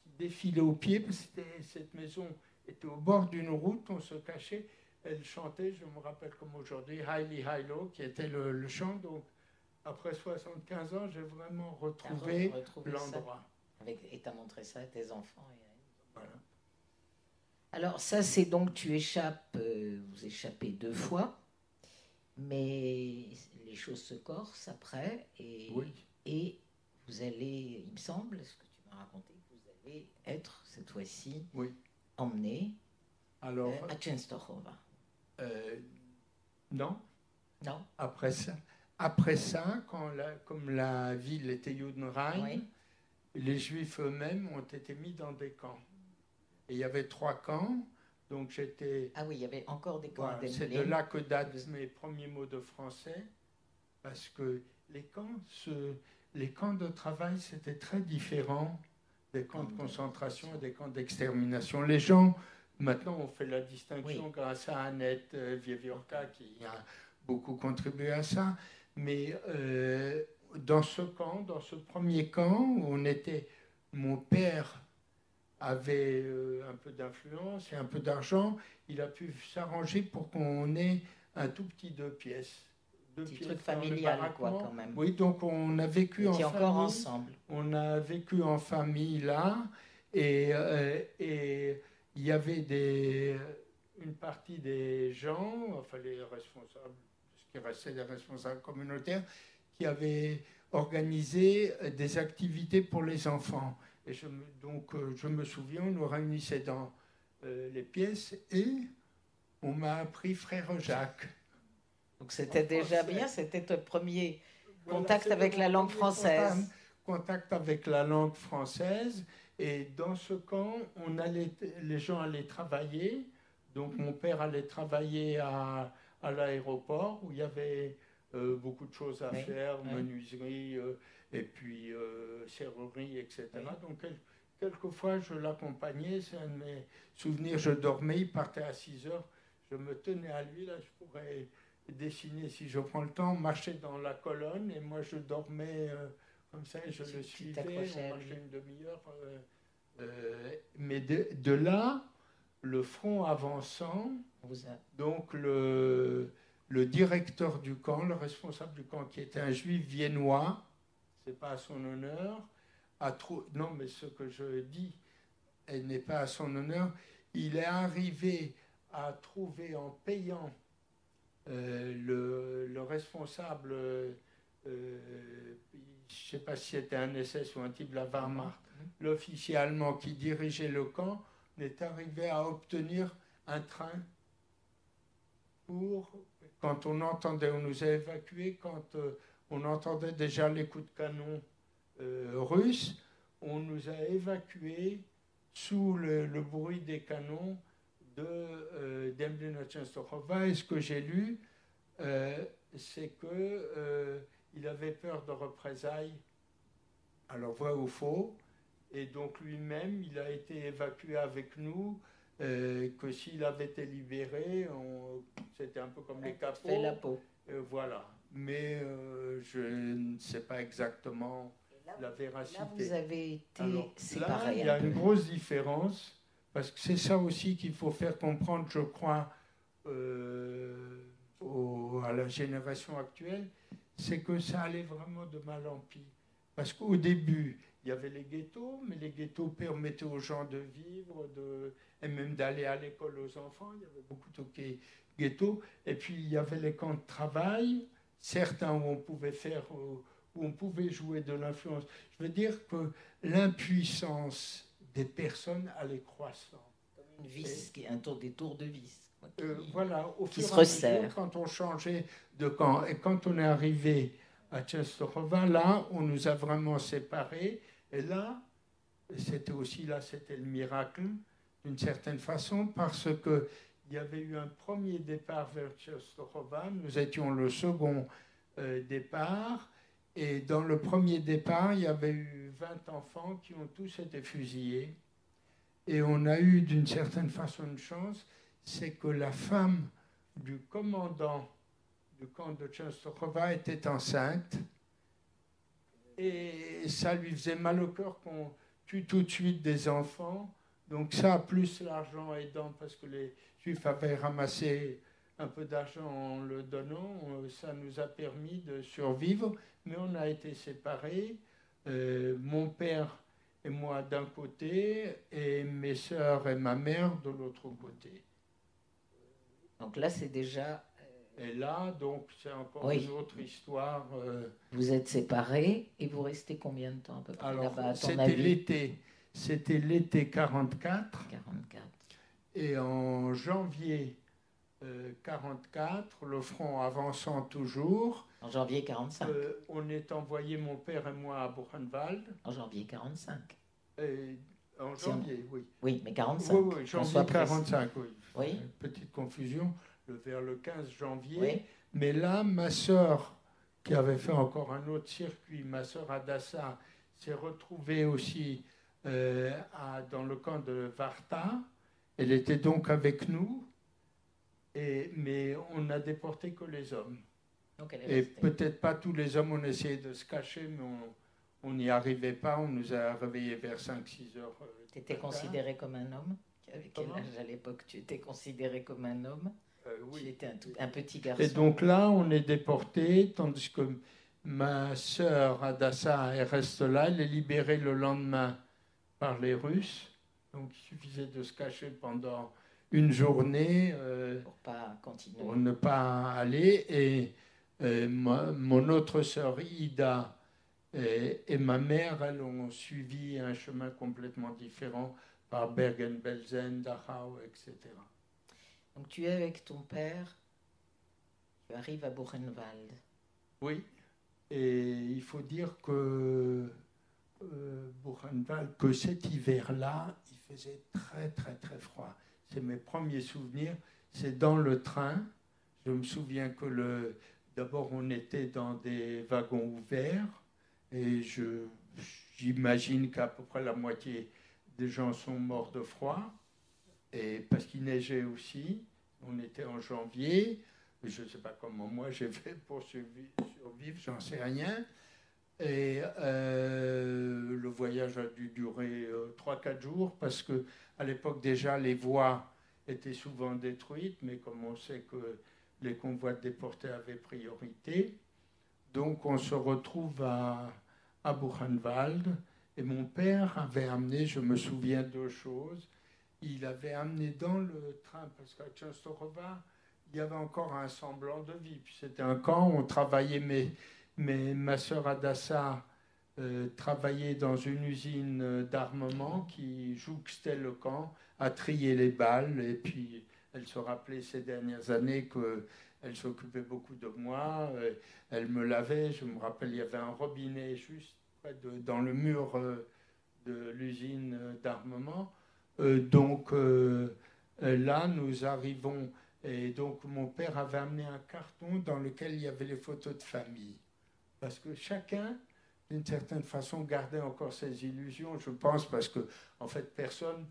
qui défilait au pied, parce que cette maison était au bord d'une route, on se cachait elle chantait, je me rappelle comme aujourd'hui, Highly High Low, qui était le, chant. Donc, après 75 ans, j'ai vraiment retrouvé l'endroit. Et tu as montré ça à tes enfants Voilà. Alors, ça, c'est donc, tu échappes, euh, vous échappez deux fois, mais les choses se corsent après, et, et vous allez, il me semble, ce que tu m'as raconté, vous allez être, cette fois-ci, oui. emmené Alors, euh, à Częstochowa. Euh, non. Non. Après ça, après ça quand la, comme la ville était Judenrein, les Juifs eux-mêmes ont été mis dans des camps. Et il y avait trois camps. Donc j'étais. Ah oui, il y avait encore des camps. c'est de là que datent mes premiers mots de français, parce que les camps, les camps de travail, c'était très différent des camps de concentration et des camps d'extermination. Les gens Maintenant, on fait la distinction grâce à Annette euh, Vieviorka qui a beaucoup contribué à ça. Mais euh, dans ce camp, dans ce premier camp, où on était, mon père avait euh, un peu d'influence et un peu d'argent, il a pu s'arranger pour qu'on ait un tout petit deux pièces. Deux petit truc familial, quoi, quand même. Oui, donc on a vécu en famille. ensemble. On a vécu en famille là, et, et il y avait des, une partie des gens, enfin les responsables, ce qui restait des responsables communautaires, qui avaient organisé des activités pour les enfants. Et je, donc euh, je me souviens, on nous réunissait dans euh, les pièces et on m'a appris frère Jacques. Donc c'était déjà bien, c'était ton premier contact avec la langue française. Contact avec la langue française. Et dans ce camp, on allait, les gens allaient travailler. Donc mon père allait travailler à, à l'aéroport où il y avait euh, beaucoup de choses à faire, menuiserie, euh, et puis euh, serrurerie, etc. Donc quelquefois je l'accompagnais, c'est un de mes souvenirs, je dormais, il partait à 6 heures, je me tenais à lui, là je pourrais dessiner si je prends le temps, marcher dans la colonne, et moi je dormais comme ça, et je le suivais, on marchait une demi-heure. mais de, là, le front avançant, donc le, le directeur du camp, le responsable du camp, qui était un juif viennois, c'est pas à son honneur, a non mais ce que je dis elle n'est pas à son honneur, il est arrivé à trouver en payant euh, le, responsable, euh, je ne sais pas si c'était un SS ou un type de la Wehrmacht, l'officier allemand qui dirigeait le camp, est arrivé à obtenir un train pour, quand on entendait, on nous a évacués, quand euh, on entendait déjà les coups de canon euh, russes, on nous a évacués sous le, bruit des canons de euh, Et ce que j'ai lu, euh, c'est que il avait peur de représailles. Alors vrai ou faux Et donc lui-même, il a été évacué avec nous euh, que s'il avait été libéré, c'était un peu comme les capots. Fait la peau. Euh, voilà. Mais euh, je ne sais pas exactement la véracité. Là, vous avez été séparés. Là, il y a une grosse différence, parce que c'est ça aussi qu'il faut faire comprendre, je crois, à la génération actuelle, c'est que ça allait vraiment de mal en pis. Parce qu'au début, il y avait les ghettos, mais les ghettos permettaient aux gens de vivre, de, et même d'aller à l'école aux enfants. Il y avait beaucoup de ghettos. Et puis il y avait les camps de travail, certains où on pouvait faire, où on pouvait jouer de l'influence. Je veux dire que l'impuissance des personnes allait croissant. Comme une vis, qui est un tour des tours de vis. Euh, voilà, au qui se resserre. quand on changeait de camp et quand on est arrivé à Częstochowa, là, on nous a vraiment séparés. Et là, c'était aussi là, c'était le miracle d'une certaine façon, parce qu'il y avait eu un premier départ vers Częstochowa, nous étions le second euh, départ, et dans le premier départ, il y avait eu 20 enfants qui ont tous été fusillés. Et on a eu d'une certaine façon une chance, c'est que la femme du commandant du camp de Częstochowa était enceinte. Et ça lui faisait mal au cœur qu'on tue tout de suite des enfants. Donc ça, plus l'argent aidant, parce que les Juifs avaient ramassé un peu d'argent en le donnant, euh, ça nous a permis de survivre, mais on a été séparés. Euh, mon père et moi d'un côté, et mes sœurs et ma mère de l'autre côté. Donc là, c'est déjà... Euh, et là, donc, c'est encore une autre histoire. Vous êtes séparés et vous restez combien de temps à peu près Alors, c'était l'été. C'était l'été 44. 44. Et en janvier 44, euh, le front avançant toujours. En janvier 45. Euh, on est envoyé, mon père et moi, à Buchenwald. En janvier 45. en janvier, oui. Oui, mais 45. Oui, oui, janvier 45, oui. oui. petite confusion, vers le 15 janvier. Mais là, ma sœur, qui avait fait encore un autre circuit, ma sœur Adassa, s'est retrouvée aussi euh, dans le camp de Varta. Elle était donc avec nous, et, mais on n'a déporté que les hommes. et peut-être pas tous les hommes, on essayait de se cacher, mais on n'y arrivait pas. On nous a réveillés vers 5-6 heures. Euh, tu étais considéré comme un homme? Avec quel âge à l'époque tu étais considéré comme un homme? Euh, Oui. Tu étais un, un, petit garçon. Et donc là, on est déporté, tandis que ma sœur Adassa, elle reste là. Elle est libérée le lendemain par les Russes. Donc il suffisait de se cacher pendant une journée euh, pour, pas continuer. pour ne pas aller. Et euh, mon autre sœur Ida et, ma mère, elles ont suivi un chemin complètement différent par Bergen-Belsen, Dachau, etc. Donc tu es avec ton père, tu arrives à Buchenwald. Oui, et il faut dire que euh, Buchenwald que cet hiver-là, il faisait très très très froid. c'est mes premiers souvenirs, c'est dans le train. Je me souviens que le, d'abord on était dans des wagons ouverts et je, j'imagine qu'à peu près la moitié des gens sont morts de froid et parce qu'il neigeait aussi. On était en janvier. Je ne sais pas comment moi j'ai fait pour survivre, j'en sais rien. Et euh, le voyage a dû durer 3-4 euh, jours parce que à l'époque déjà les voies étaient souvent détruites, mais comme on sait que les convois déportés avaient priorité, donc on se retrouve à, Buchenwald et mon père avait amené, je me souviens deux choses, il avait amené dans le train, parce qu'à Częstochowa, il y avait encore un semblant de vie. C'était un camp, on travaillait, mais, mais ma sœur Adassa euh, travaillait dans une usine d'armement qui jouxtait le camp, à trier les balles, et puis elle se rappelait ces dernières années qu'elle s'occupait beaucoup de moi, euh, elle me lavait, je me rappelle, il y avait un robinet juste dans le mur euh, de l'usine d'armement. donc là, nous arrivons et donc mon père avait amené un carton dans lequel il y avait les photos de famille. Parce que chacun, d'une certaine façon, gardait encore ses illusions, je pense, parce que en fait, personne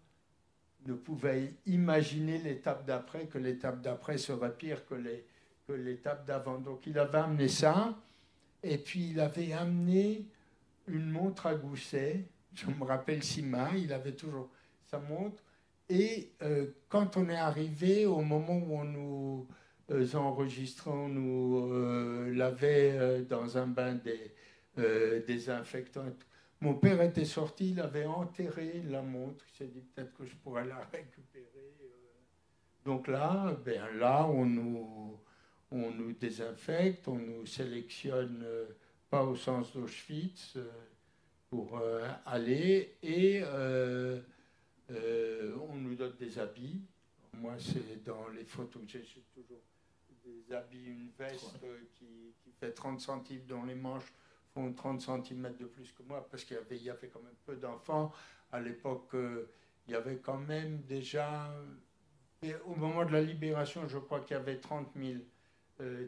ne pouvait imaginer l'étape d'après, que l'étape d'après serait pire que, l'étape d'avant. Donc il avait amené ça, et puis il avait amené une montre à gousset. Je me rappelle Sima, il avait toujours sa montre et euh, quand on est arrivé, au moment où on nous euh, enregistrait, on nous euh, lavait dans un bain des, désinfectants, mon père était sorti, il avait enterré la montre. Il s'est dit peut-être que je pourrais la récupérer. Donc là, ben là, on nous, on nous désinfecte, on nous sélectionne, pas au sens d'Auschwitz, pour aller et euh, on nous donne des habits. Moi, c'est dans les photos que j'ai toujours des habits, une veste qui, fait 30 centimes, dont les manches font 30 cm de plus que moi, parce qu'il y avait, il y avait quand même peu d'enfants. À l'époque, euh, il y avait quand même déjà, au moment de la libération, je crois qu'il y avait 30 000,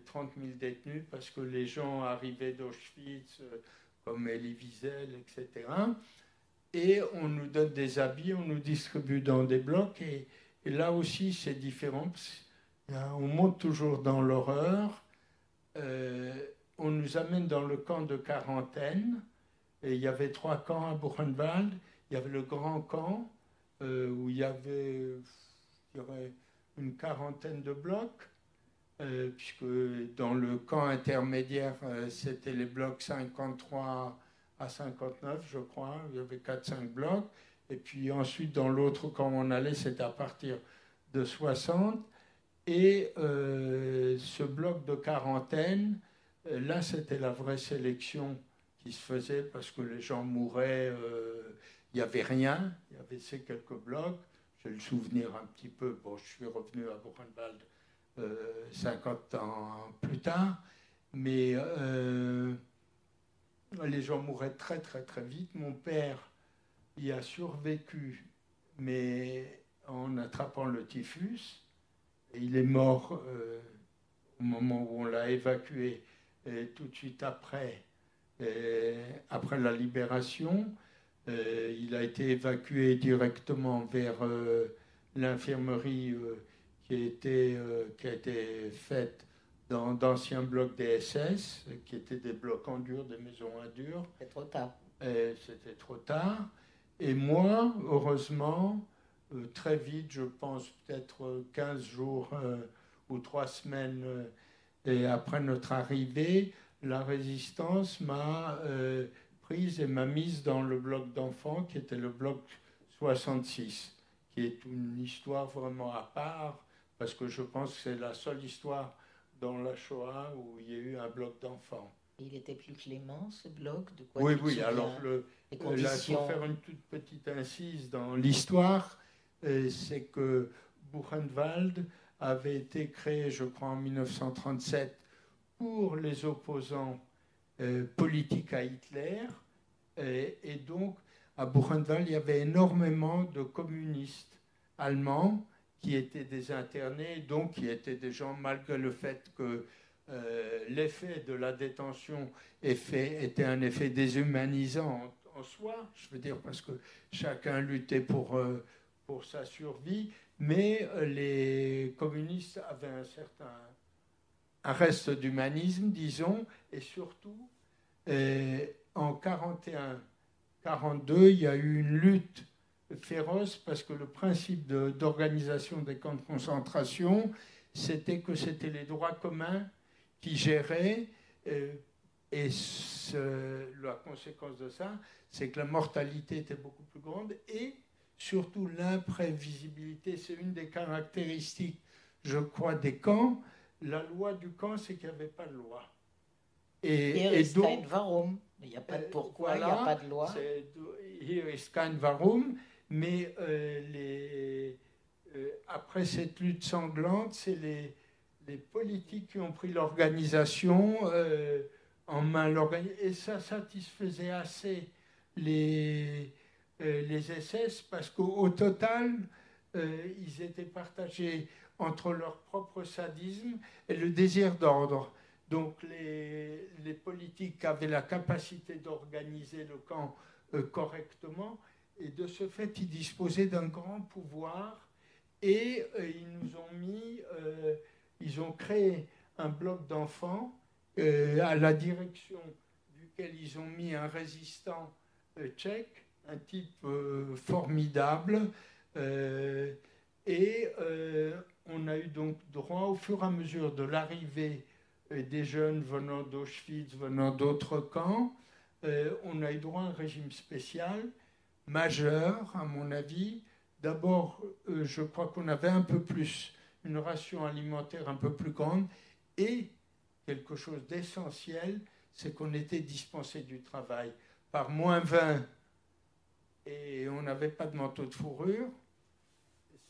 30 000 détenus, parce que les gens arrivaient d'Auschwitz, euh, comme Elie Wiesel, etc et on nous donne des habits, on nous distribue dans des blocs. Et, là aussi, c'est différent. On monte toujours dans l'horreur. Euh, on nous amène dans le camp de quarantaine. Il y avait trois camps à Buchenwald. Il y avait le grand camp, euh, où il y avait une quarantaine de blocs. Euh, puisque dans le camp intermédiaire, c'était les blocs 53 à 59, je crois. Il y avait 4-5 blocs. Et puis ensuite, dans l'autre, quand on allait, c'était à partir de 60. Et euh, ce bloc de quarantaine, euh, là, c'était la vraie sélection qui se faisait parce que les gens mouraient. Euh, il n'y avait rien. Il y avait ces quelques blocs. J'ai le souvenir un petit peu. Bon, je suis revenu à Buchenwald 50 ans plus tard. Mais les gens mouraient très très très vite. Mon père y a survécu, mais en attrapant le typhus. Il est mort euh, au moment où on l'a évacué, et tout de suite après, après la libération. Euh, il a été évacué directement vers euh, l'infirmerie qui, était, qui a été faite dans d'anciens blocs des SS, qui étaient des blocs en dur, des maisons à dur. C'était trop tard. C'était trop tard. Et moi, heureusement, euh, très vite, je pense peut-être 15 jours euh, ou 3 semaines euh, et après notre arrivée, la résistance m'a prise et m'a mise dans le bloc d'enfants qui était le bloc 66, qui est une histoire vraiment à part, parce que je pense que c'est la seule histoire dans la Shoah où il y a eu un bloc d'enfants. Il était plus clément, ce bloc? De quoi Oui, oui, alors le, il faut faire une toute petite incise dans l'histoire, euh, c'est que Buchenwald avait été créé, je crois, en 1937 pour les opposants euh, politiques à Hitler. Et, donc, à Buchenwald, il y avait énormément de communistes allemands qui étaient des internés, donc qui étaient des gens, malgré le fait que l'effet de la détention était un effet déshumanisant en, soi, je veux dire, parce que chacun luttait pour, pour sa survie, mais les communistes avaient un certain un reste d'humanisme, disons, et surtout, en 41, 42, il y a eu une lutte féroce parce que le principe d'organisation des camps de concentration, c'était que c'était les droits communs qui géraient. Euh, et la conséquence de ça, c'est que la mortalité était beaucoup plus grande et surtout l'imprévisibilité. C'est une des caractéristiques, je crois, des camps. La loi du camp, c'est qu'il n'y avait pas de loi. Et, et donc, il n'y a pas de euh, pourquoi, il n'y a pas de loi. Hier ist kein Warum, mais euh, les, euh, après cette lutte sanglante, c'est les, les, politiques qui ont pris l'organisation en main. Et ça satisfaisait assez les, les SS parce qu'au total, ils étaient partagés entre leur propre sadisme et le désir d'ordre. Donc les, les, politiques avaient la capacité d'organiser le camp euh, correctement et de ce fait ils disposaient d'un grand pouvoir et euh, ils nous ont mis, euh, ils ont créé un bloc d'enfants à la direction duquel ils ont mis un résistant tchèque, un type formidable et on a eu donc droit au fur et à mesure de l'arrivée des jeunes venant d'Auschwitz, venant d'autres camps, euh, on a eu droit à un régime spécial, majeur à mon avis. D'abord, euh, je crois qu'on avait un peu plus, une ration alimentaire un peu plus grande, et quelque chose d'essentiel, c'est qu'on était dispensé du travail. Par moins 20, et on n'avait pas de manteau de fourrure,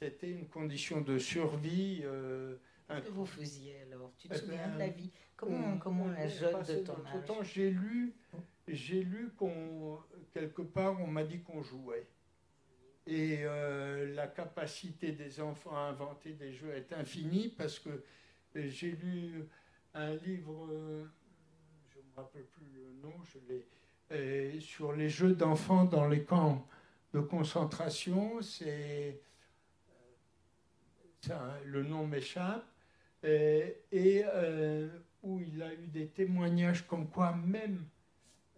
c'était une condition de survie. Euh, Qu'est-ce que vous faisiez alors? Tu te eh souviens de la ben, vie? Comment, comment un jeune de ton âge temps, J'ai lu, j'ai lu qu'on quelque part on m'a dit qu'on jouait. Et euh, la capacité des enfants à inventer des jeux est infinie parce que j'ai lu un livre, je ne me rappelle plus le nom, je l'ai, sur les jeux d'enfants dans les camps de concentration. C'est le nom m'échappe. Et, euh, où il a eu des témoignages comme quoi même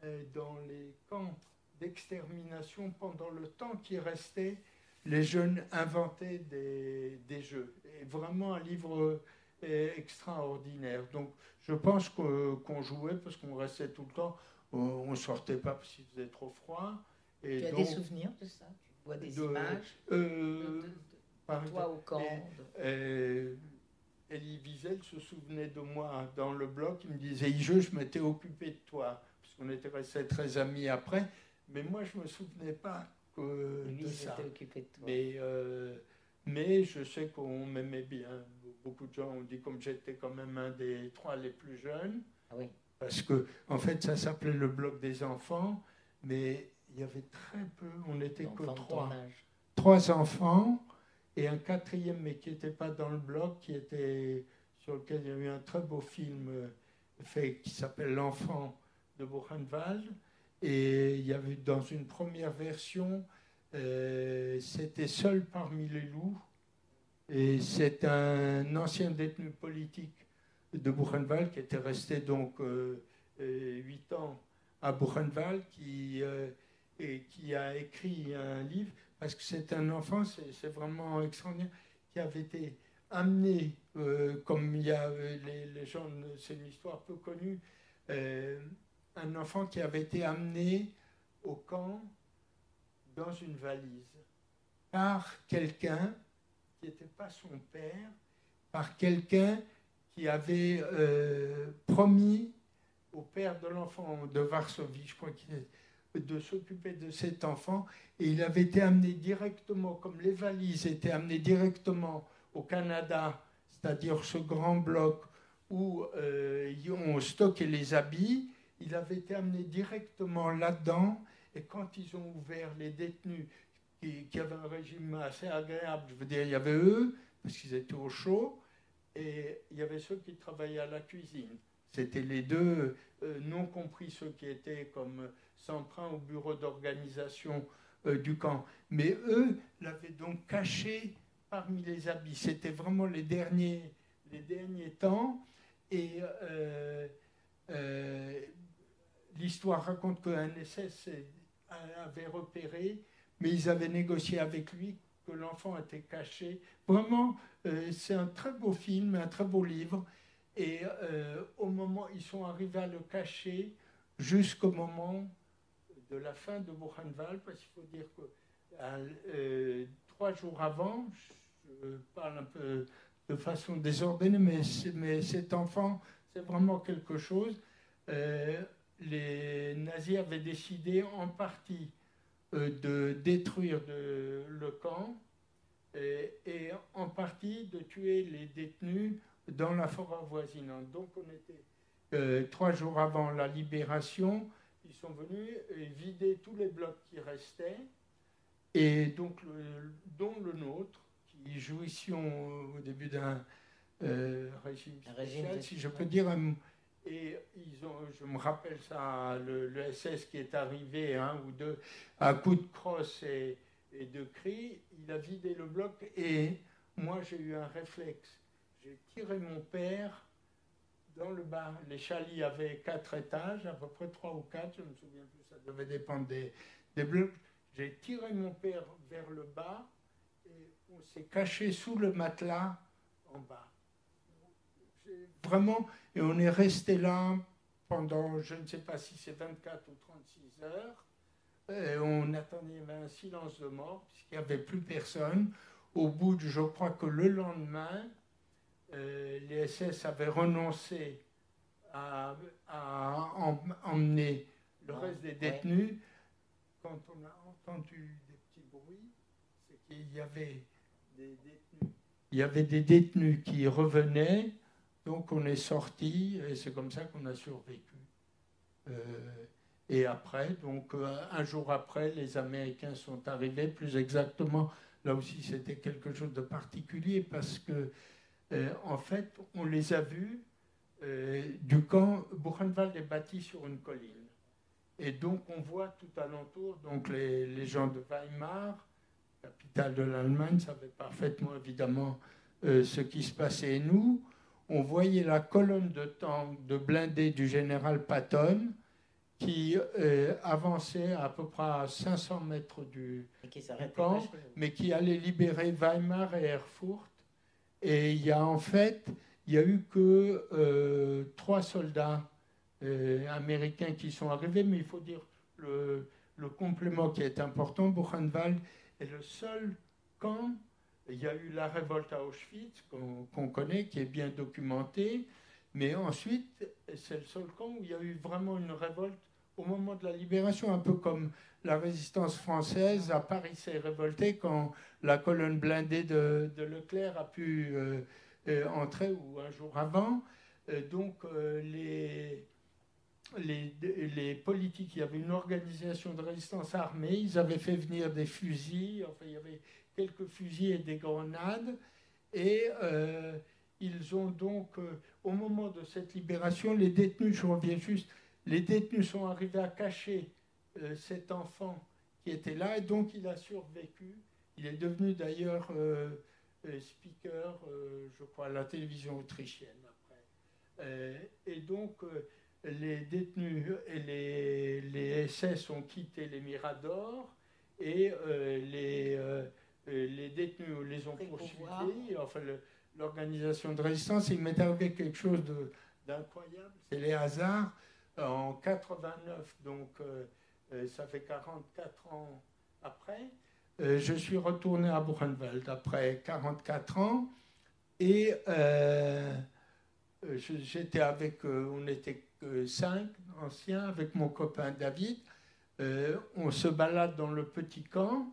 euh, dans les camps d'extermination, pendant le temps qui restait, les jeunes inventaient des, des jeux. Et vraiment un livre euh, extraordinaire. Donc je pense qu'on jouait parce qu'on restait tout le temps, on ne sortait pas parce qu'il faisait trop froid. Et tu as des souvenirs de ça? Tu vois des images? par toi au camp euh, Elie Wiesel se souvenait de moi dans le bloc. Il me disait je, je m'étais occupé de toi, parce qu'on était restés très amis après. Mais moi, je ne me souvenais pas que Lui, de ça. Occupé de toi. Mais, euh, mais je sais qu'on m'aimait bien. Beaucoup de gens ont dit comme j'étais quand même un des trois les plus jeunes. Ah oui. Parce que, en fait, ça s'appelait le bloc des enfants, mais il y avait très peu, on n'était que trois. Trois enfants et un quatrième, mais qui n'était pas dans le bloc, qui était, sur lequel il y a eu un très beau film euh, fait, qui s'appelle L'enfant de Buchenwald. Et il y avait dans une première version, euh, c'était Seul parmi les loups. Et c'est un ancien détenu politique de Buchenwald qui était resté donc euh, huit ans à Buchenwald, qui, et qui a écrit un livre parce que c'est un enfant, c'est vraiment extraordinaire, qui avait été amené, euh, comme il y a euh, les, gens, c'est une histoire peu connue, euh, un enfant qui avait été amené au camp dans une valise par quelqu'un qui n'était pas son père, par quelqu'un qui avait promis au père de l'enfant de Varsovie, je crois qu'il est de s'occuper de cet enfant et il avait été amené directement, comme les valises étaient amenées directement au Canada, c'est-à-dire ce grand bloc où euh, on stockait les habits, il avait été amené directement là-dedans et quand ils ont ouvert les détenus qui, avaient un régime assez agréable. Je veux dire, il y avait eux, parce qu'ils étaient au chaud, et il y avait ceux qui travaillaient à la cuisine. C'était les deux euh, non compris, ceux qui étaient comme s'emprunt au bureau d'organisation euh, du camp. Mais eux l'avaient donc caché parmi les habits. C'était vraiment les derniers, les derniers temps. Et euh, l'histoire raconte qu'un SS avait repéré, mais ils avaient négocié avec lui que l'enfant était caché. Vraiment, c'est un très beau film, un très beau livre. Et euh, au moment, ils sont arrivés à le cacher jusqu'au moment de la fin de Buchenwald, parce qu'il faut dire que euh, trois jours avant, je parle un peu de façon désordonnée, mais, cet enfant, c'est vraiment quelque chose. Euh, les nazis avaient décidé en partie de détruire le camp et, et en partie de tuer les détenus dans la forêt avoisinante. Donc on était euh, trois jours avant la libération, ils sont venus vider tous les blocs qui restaient, et donc dont le nôtre, qui jouissions au début d'un euh, régime, spécial, si je peux dire. Et ils ont, je me rappelle ça, le, SS qui est arrivé, un ou deux, à coups de crosse et, de cris, il a vidé le bloc et moi j'ai eu un réflexe j'ai tiré mon père dans le bas. Les chalets avaient quatre étages, à peu près trois ou quatre, je ne me souviens plus, ça devait dépendre des, des blocs. J'ai tiré mon père vers le bas et on s'est caché sous le matelas en bas. Vraiment, et on est resté là pendant, je ne sais pas si c'est 24 ou 36 heures. Et on attendait, un silence de mort, puisqu'il n'y avait plus personne. Au bout de, je crois que le lendemain, euh, les SS avaient renoncé à, emmener le reste des détenus, quand on a entendu des petits bruits, c'est qu'il y avait des détenus. Il y avait des détenus qui revenaient, donc on est sorti et c'est comme ça qu'on a survécu. Euh, et après, donc euh, un jour après, les Américains sont arrivés, plus exactement, là aussi c'était quelque chose de particulier parce que euh, en fait, on les a vus du camp. Buchenwald est bâti sur une colline. Et donc, on voit tout alentour, donc les, gens de Weimar, capitale de l'Allemagne, savaient parfaitement évidemment ce qui se passait. Et nous, on voyait la colonne de tanks de blindés du général Patton qui avançait à peu près à 500 mètres du, du camp, mais qui allait libérer Weimar et Erfurt et il y a en fait, il y a eu que euh, trois soldats euh, américains qui sont arrivés, mais il faut dire le, le complément qui est important, Buchenwald est le seul camp. Il y a eu la révolte à Auschwitz qu'on connaît, qui est bien documentée, mais ensuite c'est le seul camp où il y a eu vraiment une révolte au moment de la libération, un peu comme la résistance française à Paris s'est révoltée quand la colonne blindée de, Leclerc a pu euh, euh, entrer, ou un jour avant. Euh, donc les, les, les, politiques, il y avait une organisation de résistance armée, ils avaient fait venir des fusils, enfin il y avait quelques fusils et des grenades, et ils ont donc, au moment de cette libération, les détenus, je reviens juste, les détenus sont arrivés à cacher euh, cet enfant qui était là, et donc il a survécu. Il est devenu d'ailleurs euh, euh, speaker, je crois, à la télévision autrichienne après. et donc les détenus et les, les, SS ont quitté les Miradors et les, les détenus les ont poursuivis. Enfin, l'organisation de résistance, il m'est arrivé quelque chose d'incroyable. C'est les hasards. En 89, donc euh, ça fait 44 ans après, euh, je suis retourné à Buchenwald après 44 ans et euh, j'étais avec, on était cinq anciens avec mon copain David. on se balade dans le petit camp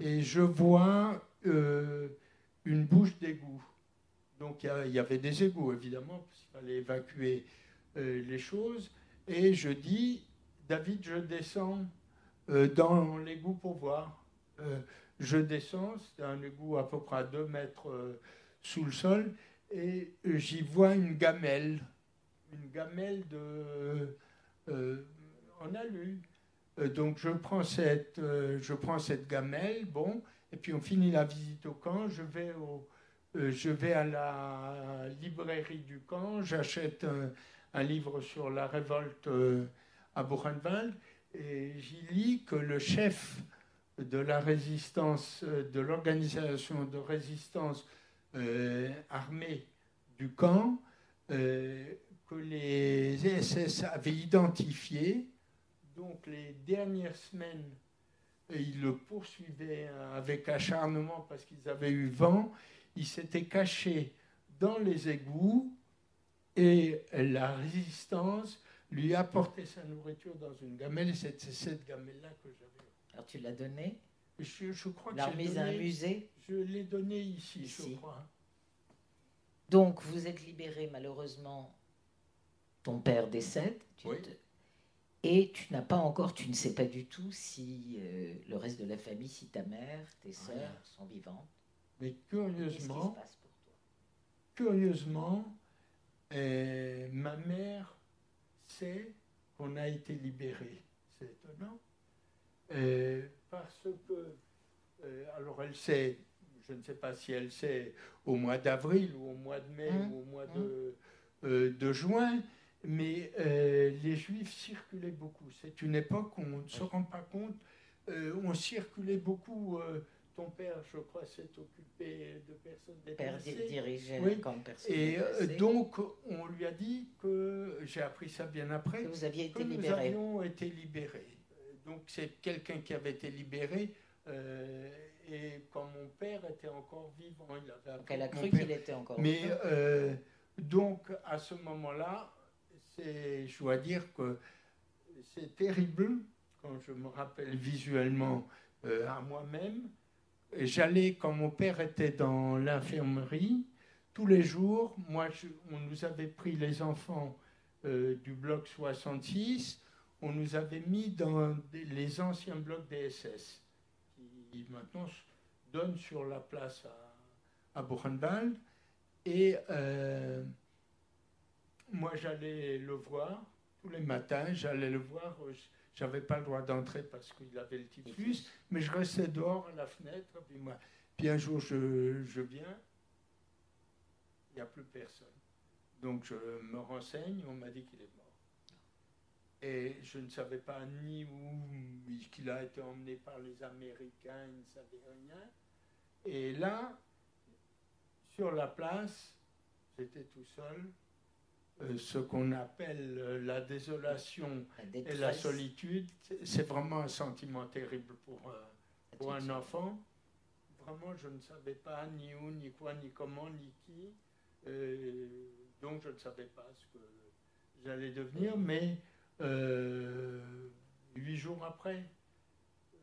et je vois une bouche d'égout. Donc il y, avait des égouts évidemment, parce qu'il fallait évacuer les choses. Et je dis, David, je descends euh, dans l'égout pour voir. Euh, je descends, c'est un égout à peu près à 2 mètres euh, sous le sol, et j'y vois une gamelle, une gamelle de, euh, en alu. Euh, donc je prends, cette, je prends cette gamelle, bon, et puis on finit la visite au camp, je vais, au, je vais à la librairie du camp, j'achète un, livre sur la révolte à Buchenwald, et j'y lis que le chef de la résistance, euh, de l'organisation de résistance euh, armée du camp, euh, que les SS avaient identifié. Donc les dernières semaines, ils le poursuivaient avec acharnement parce qu'ils avaient eu vent. Ils s'étaient cachés dans les égouts et la résistance lui apportait sa nourriture dans une gamelle. C'est cette gamelle-là que j'avais alors tu l'as donné je, je crois que remise à un musée? Je l'ai donné ici, je crois. Donc vous êtes libéré malheureusement. Ton père décède. oui. Et tu n'as pas encore, tu ne sais pas du tout si euh, le reste de la famille, si ta mère, tes sœurs sont vivantes. Mais curieusement, se passe pour toi? curieusement, euh, ma mère sait qu'on a été libéré. C'est étonnant. Euh, parce que, alors elle sait, je ne sais pas si elle sait au mois d'avril ou au mois de mai hein ou au mois de, euh, de juin, mais les juifs circulaient beaucoup. C'est une époque où on ne se rend pas compte, on circulait beaucoup. ton père, je crois, s'est occupé de personnes déplacées. Père dirigeait oui. comme personne Et donc, on lui a dit que, j'ai appris ça bien après, que vous aviez été que libéré. nous avions été libérés. Donc c'est quelqu'un qui avait été libéré. Euh, et quand mon père était encore vivant, il avait donc elle a cru qu'il était encore Mais euh, donc à ce moment-là, je dois dire que c'est terrible quand je me rappelle visuellement euh, à moi-même. J'allais quand mon père était dans l'infirmerie tous les jours. Moi, on nous avait pris les enfants du bloc 66 on nous avait mis dans les anciens blocs des SS, qui maintenant donnent sur la place à, à Buchenwald. Et euh, moi, j'allais le voir tous les matins, j'allais le voir. J'avais pas le droit d'entrer parce qu'il avait le typhus, mais je restais dehors à la fenêtre. Puis, moi, puis un jour, je, je viens, il n'y a plus personne. Donc je me renseigne, on m'a dit qu'il est mort. Et je ne savais pas ni où qu'il a été emmené par les Américains, il ne savait rien. Et là, sur la place, j'étais tout seul. Euh, ce qu'on appelle euh, la désolation et la solitude, c'est vraiment un sentiment terrible pour, euh, pour un enfant. Vraiment, je ne savais pas ni où, ni quoi, ni comment, ni qui. donc, je ne savais pas ce que j'allais devenir, mais euh, huit jours après,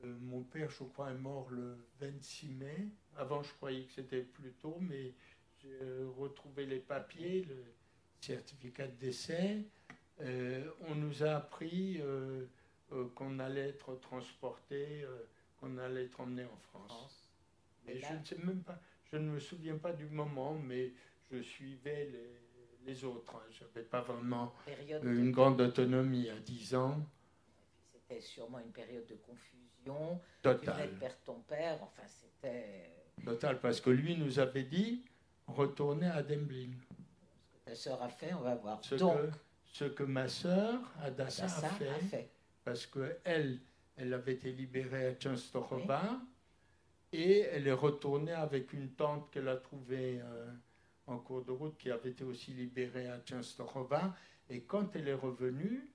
euh, mon père, je crois, est mort le 26 mai. Avant, je croyais que c'était plus tôt, mais j'ai retrouvé les papiers, le certificat de décès. Euh, on nous a appris qu'on allait être transporté, qu'on allait être emmené en France. Mais je ne sais même pas, je ne me souviens pas du moment, mais je suivais les, les autres. Hein. Je n'avais pas vraiment une grande autonomie à 10 ans. C'était sûrement une période de confusion. Total. Tu perdre ton père, enfin c'était... Total, parce que lui nous avait dit retourner à Demblin. Ce que ta sœur a fait, on va voir. Ce, Donc, que, ce que ma sœur, Adassa, a, fait, parce qu'elle, elle avait été libérée à Częstochowa, et elle est retournée avec une tante qu'elle a trouvée... Euh, en cours de route qui avait été aussi libérée à Częstochowa. Et quand elle est revenue,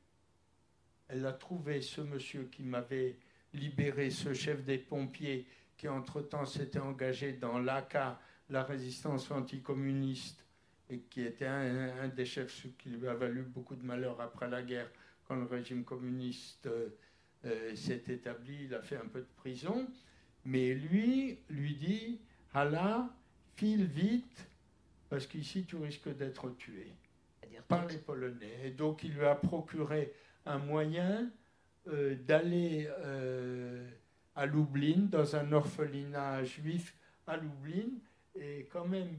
elle a trouvé ce monsieur qui m'avait libéré, ce chef des pompiers qui entre-temps s'était engagé dans l'ACA, la résistance anticommuniste, et qui était un, des chefs qui lui a valu beaucoup de malheur après la guerre, quand le régime communiste euh, euh, s'est établi, il a fait un peu de prison. Mais lui, lui dit, Allah, file vite, parce qu'ici tu risques d'être tué par les Polonais. Et donc il lui a procuré un moyen euh, d'aller euh, à Lublin, dans un orphelinat juif à Lublin, et quand même,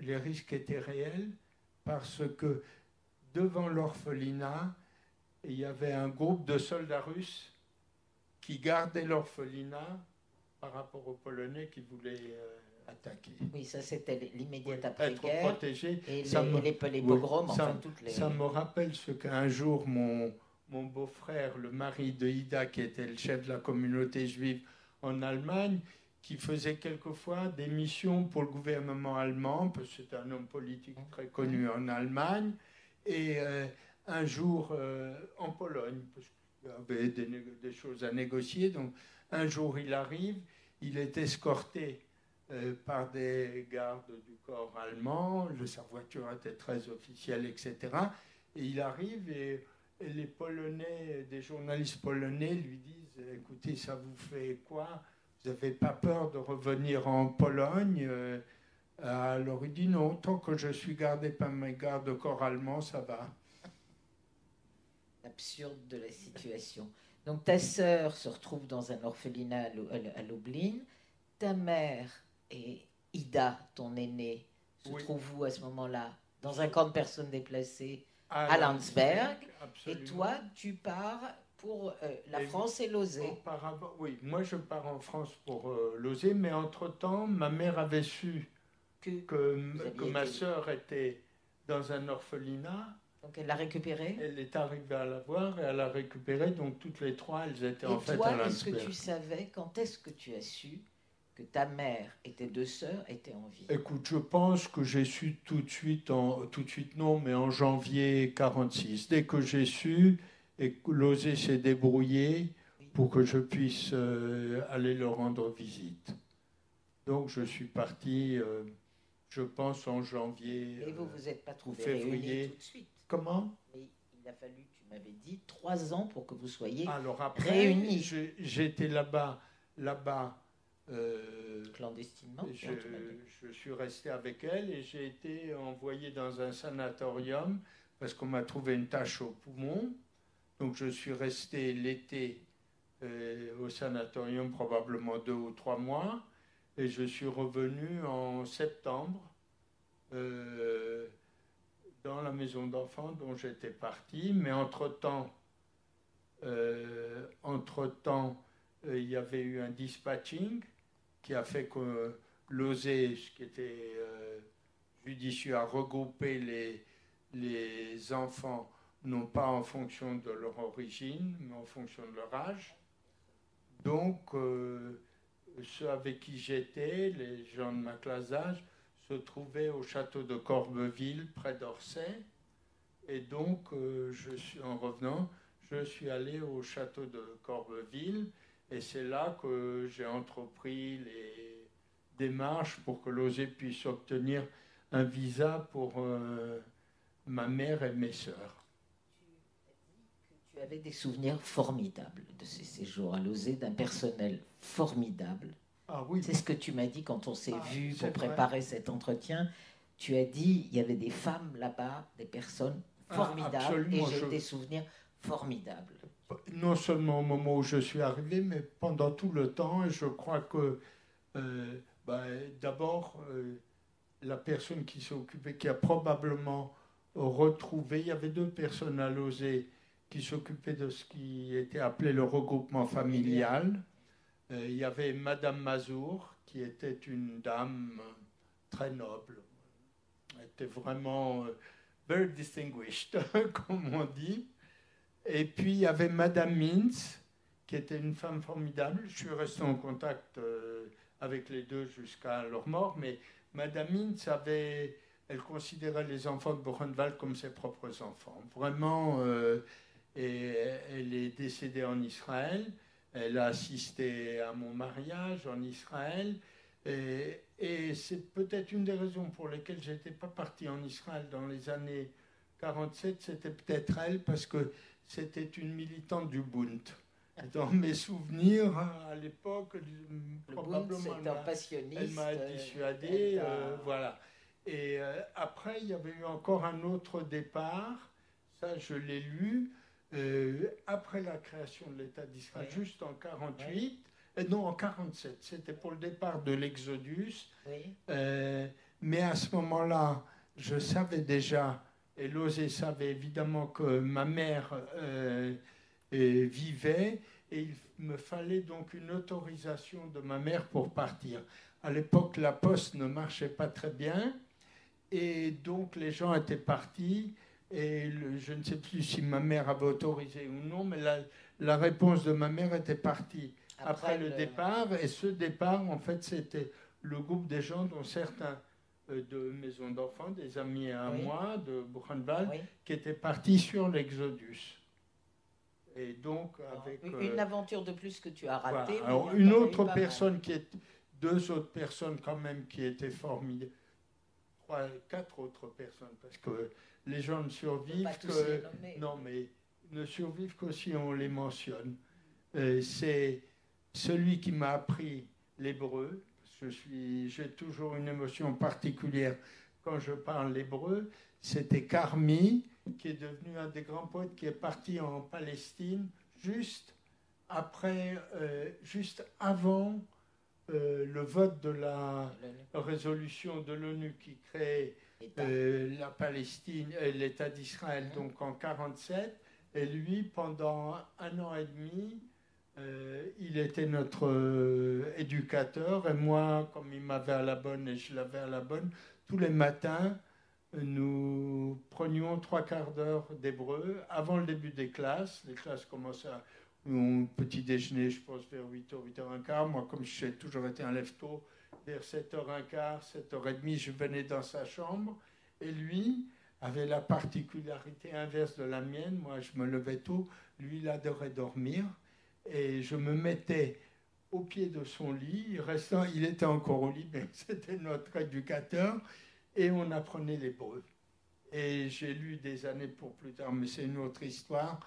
les risques étaient réels parce que devant l'orphelinat, il y avait un groupe de soldats russes qui gardaient l'orphelinat par rapport aux Polonais qui voulaient euh, attaquer. Oui, ça c'était l'immédiate après-guerre. protégé. Et Ça les, me- les, les oui, pogroms, ça- enfin toutes les. Ça me rappelle ce qu'un jour mon, mon beau-frère, le mari de Ida, qui était le chef de la communauté juive en Allemagne, qui faisait quelquefois des missions pour le gouvernement allemand, parce que c'est un homme politique très connu en Allemagne, et euh, un jour euh, en Pologne, parce qu'il avait des, choses à négocier, donc un jour il arrive, il est escorté euh, par des gardes du corps allemand, le- sa voiture était très officielle, etc. Et il arrive et, les Polonais, des journalistes polonais lui disent, écoutez, ça vous fait quoi n'avez pas peur de revenir en Pologne Alors il dit non, tant que je suis gardé par mes gardes corps allemands, ça va. absurde de la situation. Donc ta sœur se retrouve dans un orphelinat à Lu- à Lu- à Lublin. Ta mère et Ida, ton aînée, se Oui. trouvent où à ce moment-là? Dans un camp de personnes déplacées. À, À Landsberg, Et toi, tu pars pour euh, la Et- France et. Auparavant, oui, moi je pars en France pour euh, mais entre-temps, ma mère avait su Que... que, ma sœur était dans un orphelinat. Donc elle l'a récupéré. Elle est arrivée à la voir et elle l'a récupérée, donc toutes les trois, elles étaient Et en fait à toi, est-ce que tu savais, quand est-ce que tu as su que ta mère et tes deux sœurs étaient en vie? Écoute, je pense que j'ai su tout de suite, en, tout de suite non, mais en janvier 46. Dès que j'ai su et l'osé s'est débrouillé pour que je puisse euh, aller leur rendre visite. Donc je suis parti, euh, je pense, en janvier. Et vous euh, vous êtes pas trouvés février. réunis tout de suite comment? Mais il a fallu, tu m'avais dit, trois ans pour que vous soyez Alors après, Réunis. j'étais là-bas, là-bas. euh, clandestinement. Je, je suis resté avec elle et j'ai été envoyé dans un sanatorium parce qu'on m'a trouvé une tache au poumon. Donc je suis resté l'été euh, au sanatorium probablement deux ou trois mois et je suis revenu en septembre euh, dans la maison d'enfants dont j'étais parti. Mais entre-temps, euh, entre-temps, il y avait eu un dispatching qui a fait que l'OSE, ce qui était judicieux, a regroupé les, les enfants, non pas en fonction de leur origine, mais en fonction de leur âge. Donc, euh, ceux avec qui j'étais, les gens de ma classe d'âge, se trouvaient au château de Corbeville, près d'Orsay. Et donc, euh, en revenant, je suis allé au château de Corbeville. Et c'est là que j'ai entrepris les démarches pour que l'OSE puisse obtenir un visa pour euh, ma mère et mes sœurs. Tu avais des souvenirs formidables de ces séjours à Lozé, d'un personnel formidable. Ah oui, C'est ce que tu m'as dit quand on s'est Ah, vu pour vrai. préparer cet entretien. Tu as dit il y avait des femmes là-bas, des personnes Ah, formidables, et j'ai je- des souvenirs formidables. non seulement au moment où je suis arrivé, mais pendant tout le temps. Et je crois que euh, ben, d'abord, euh, la personne qui s'est occupée, qui a probablement retrouvé, il y avait deux personnes à l'OSE qui s'occupaient de ce qui était appelé le regroupement familial. Euh, il y avait Madame Mazour, qui était une dame très noble. Elle était vraiment euh, very distinguished, comme on dit. Et puis il y avait Madame Mintz, qui était une femme formidable. Je suis resté en contact euh, avec les deux jusqu'à leur mort, mais Madame Mintz avait, elle considérait les enfants de Buchenwald comme ses propres enfants. Vraiment, et elle est décédée en Israël. Elle a assisté à mon mariage en Israël. Et, et c'est peut-être une des raisons pour lesquelles je n'étais pas parti en Israël dans les années 47. C'était peut-être elle, parce que c'était une militante du Bund. Dans mes souvenirs, à l'époque, Bund, probablement, elle un m'a- passionniste. elle m'a dissuadé, euh, voilà. Et euh, après, il y avait eu encore un autre départ, ça je l'ai lu, euh, après la création de l'État d'Israël, juste en 48, Euh, non, en 47. C'était pour le départ de l'Exodus. Oui. Euh, mais à ce moment-là, je savais déjà, et Losé savait évidemment que ma mère euh, vivait, et il me fallait donc une autorisation de ma mère pour partir. À l'époque, la poste ne marchait pas très bien, et donc les gens étaient partis, et le- je ne sais plus si ma mère avait autorisé ou non, mais la, la réponse de ma mère était partie après, le, départ. Et ce départ, en fait, c'était le groupe des gens, dont certains euh, de maison d'enfants, des amis à Oui. moi, de Buchenwald, Oui. qui étaient partis sur l'Exodus. Et donc, avec. Une, euh, une aventure de plus que tu as ratée. Alors, une autre mal. personne qui est. Deux autres personnes, quand même, qui étaient formidables. Trois, quatre autres personnes, parce que les gens ne survivent que. les. Non, mais ne survivent que si on les mentionne. Euh, c'est celui qui m'a appris l'hébreu. Je suis, j'ai toujours une émotion particulière quand je parle l'hébreu. C'était Carmi, qui est devenu un des grands poètes qui est parti en Palestine juste après, euh, juste avant euh, le vote de la résolution de l'ONU qui crée. Euh, la Palestine, euh, l'État d'Israël, donc en 47. Et lui, pendant un an et demi, euh, il était notre euh, éducateur. Et moi, comme il m'avait à la bonne et je l'avais à la bonne, tous les matins, nous prenions trois quarts d'heure d'hébreu avant le début des classes. Les classes commençaient à au petit déjeuner, je pense, vers 8h, 8h15. Moi, comme j'ai toujours été un lève-tôt, vers 7h15, 7h30, je venais dans sa chambre. Et lui avait la particularité inverse de la mienne. Moi, je me levais tôt. Lui, il adorait dormir. Et je me mettais au pied de son lit. Restant, il était encore au lit, mais c'était notre éducateur. Et on apprenait l'hébreu. Et j'ai lu des années pour plus tard, mais c'est une autre histoire,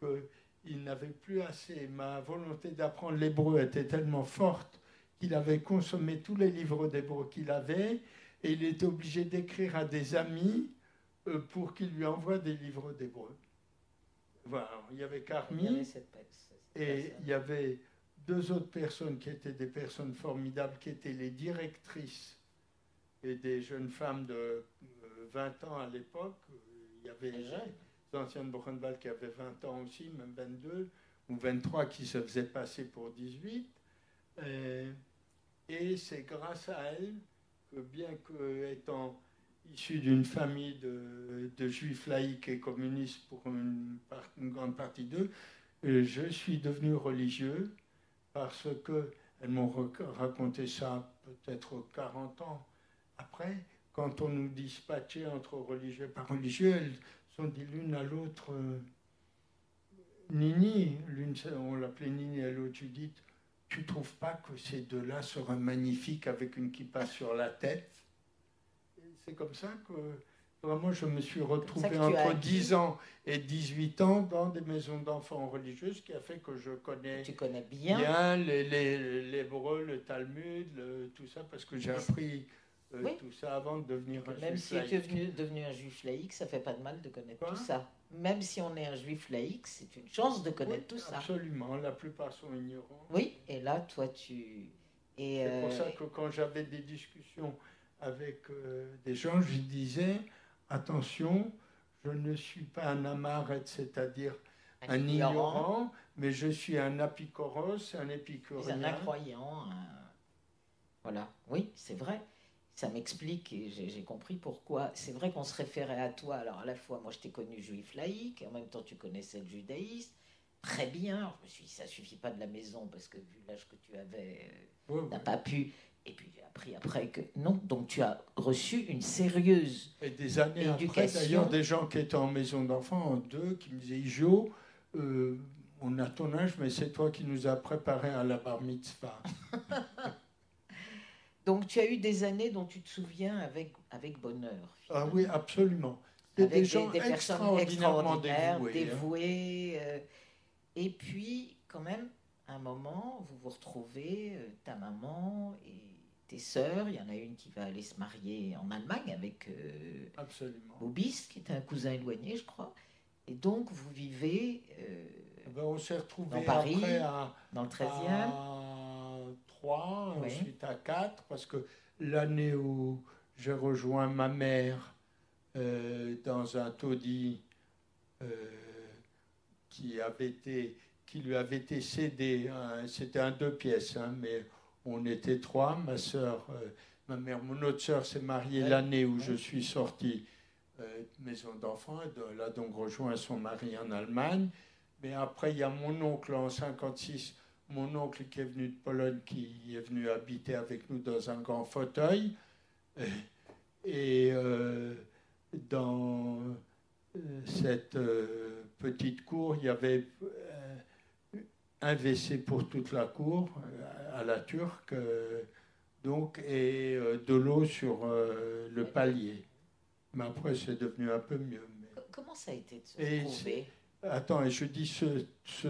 qu'il n'avait plus assez. Ma volonté d'apprendre l'hébreu était tellement forte qu'il avait consommé tous les livres d'hébreu qu'il avait et il était obligé d'écrire à des amis euh, pour qu'ils lui envoient des livres d'hébreu. Voilà, il y avait Il Carmi avait cette pe- cette et il y avait deux autres personnes qui étaient des personnes formidables, qui étaient les directrices et des jeunes femmes de euh, 20 ans à l'époque. Euh, Il y avait anciennes Buchenwald qui avaient 20 ans aussi, même 22 ou 23 qui se faisaient passer pour 18. Euh, et c'est grâce à elles que, bien que étant issu d'une famille de, juifs laïcs et communistes pour une, grande partie d'eux, euh, je suis devenu religieux parce que elles m'ont rac- raconté ça peut-être 40 ans après. Quand on nous dispatchait entre religieux par religieux, elles sont dit l'une à l'autre euh, Nini, l'une on l'appelait Nini et l'autre Judith, tu trouves pas que ces deux-là seraient magnifiques avec une kippa sur la tête? C'est comme ça que vraiment je me suis retrouvé entre acquis. 10 ans et 18 ans dans des maisons d'enfants religieuses, ce qui a fait que je connais Tu connais bien. bien les- les- l'hébreu, le Talmud, le- tout ça, parce que j'ai appris euh, Oui. tout ça avant de devenir un Même juif si tu es devenu, devenu un juif laïque, ça fait pas de mal de connaître Quoi tout ça. Même si on est un juif laïque, c'est une chance de connaître Oui, tout ça. Absolument, la plupart sont ignorants. Oui, et là, toi, tu. C'est pour euh, ça que quand j'avais des discussions avec euh, des gens, je disais attention, je ne suis pas un amaret, c'est-à-dire un, ignorant, mais je suis un apicoros, un es un épicurien. incroyant. un- Voilà, oui, c'est vrai. Ça m'explique et j'ai compris pourquoi. C'est vrai qu'on se référait à toi. Alors, à la fois, moi, je t'ai connu juif laïque, et en même temps, tu connaissais le judaïsme. Très bien. Alors, je me suis dit, ça suffit pas de la maison, parce que vu l'âge que tu avais, Oui, oui. t'as pas pu. Et puis, j'ai appris après que non. Donc, tu as reçu une sérieuse. Et des années après, Éducation. d'ailleurs, des gens qui étaient en maison d'enfants, en deux, qui me disaient Ijo, euh, on a ton âge, mais c'est toi qui nous as préparé à la bar mitzvah. Donc, tu as eu des années dont tu te souviens avec, avec bonheur. Ah oui, absolument. C'est avec des des, gens des personnes extraordinaires, dévoués. hein. dévouées. euh, et puis, quand même, à un moment, vous vous retrouvez, euh, ta maman et tes sœurs. Il y en a une qui va aller se marier en Allemagne avec euh, Absolument. Bobis, qui était un cousin éloigné, je crois. Et donc, vous vivez Eh ben, on s'est retrouvés Dans Paris, après à, dans le 13e. à 3, ensuite à 4, parce que l'année où j'ai rejoint ma mère euh, dans un taudis euh, qui, avait été, qui lui avait été cédé, hein, c'était un deux pièces, hein, mais on était trois, ma soeur, euh, ma mère, mon autre soeur s'est mariée l'année où je suis sorti maison d'enfants, elle a donc rejoint son mari en Allemagne. Mais après, il y a mon oncle en 56, mon oncle qui est venu de Pologne, qui est venu habiter avec nous dans un grand fauteuil. Et euh, dans euh, cette euh, petite cour, il y avait un WC pour toute la cour, à la turque, donc, et de l'eau sur le palier. Mais après, c'est devenu un peu mieux. Comment ça a été de se trouver? Attends, et je dis ce, ce,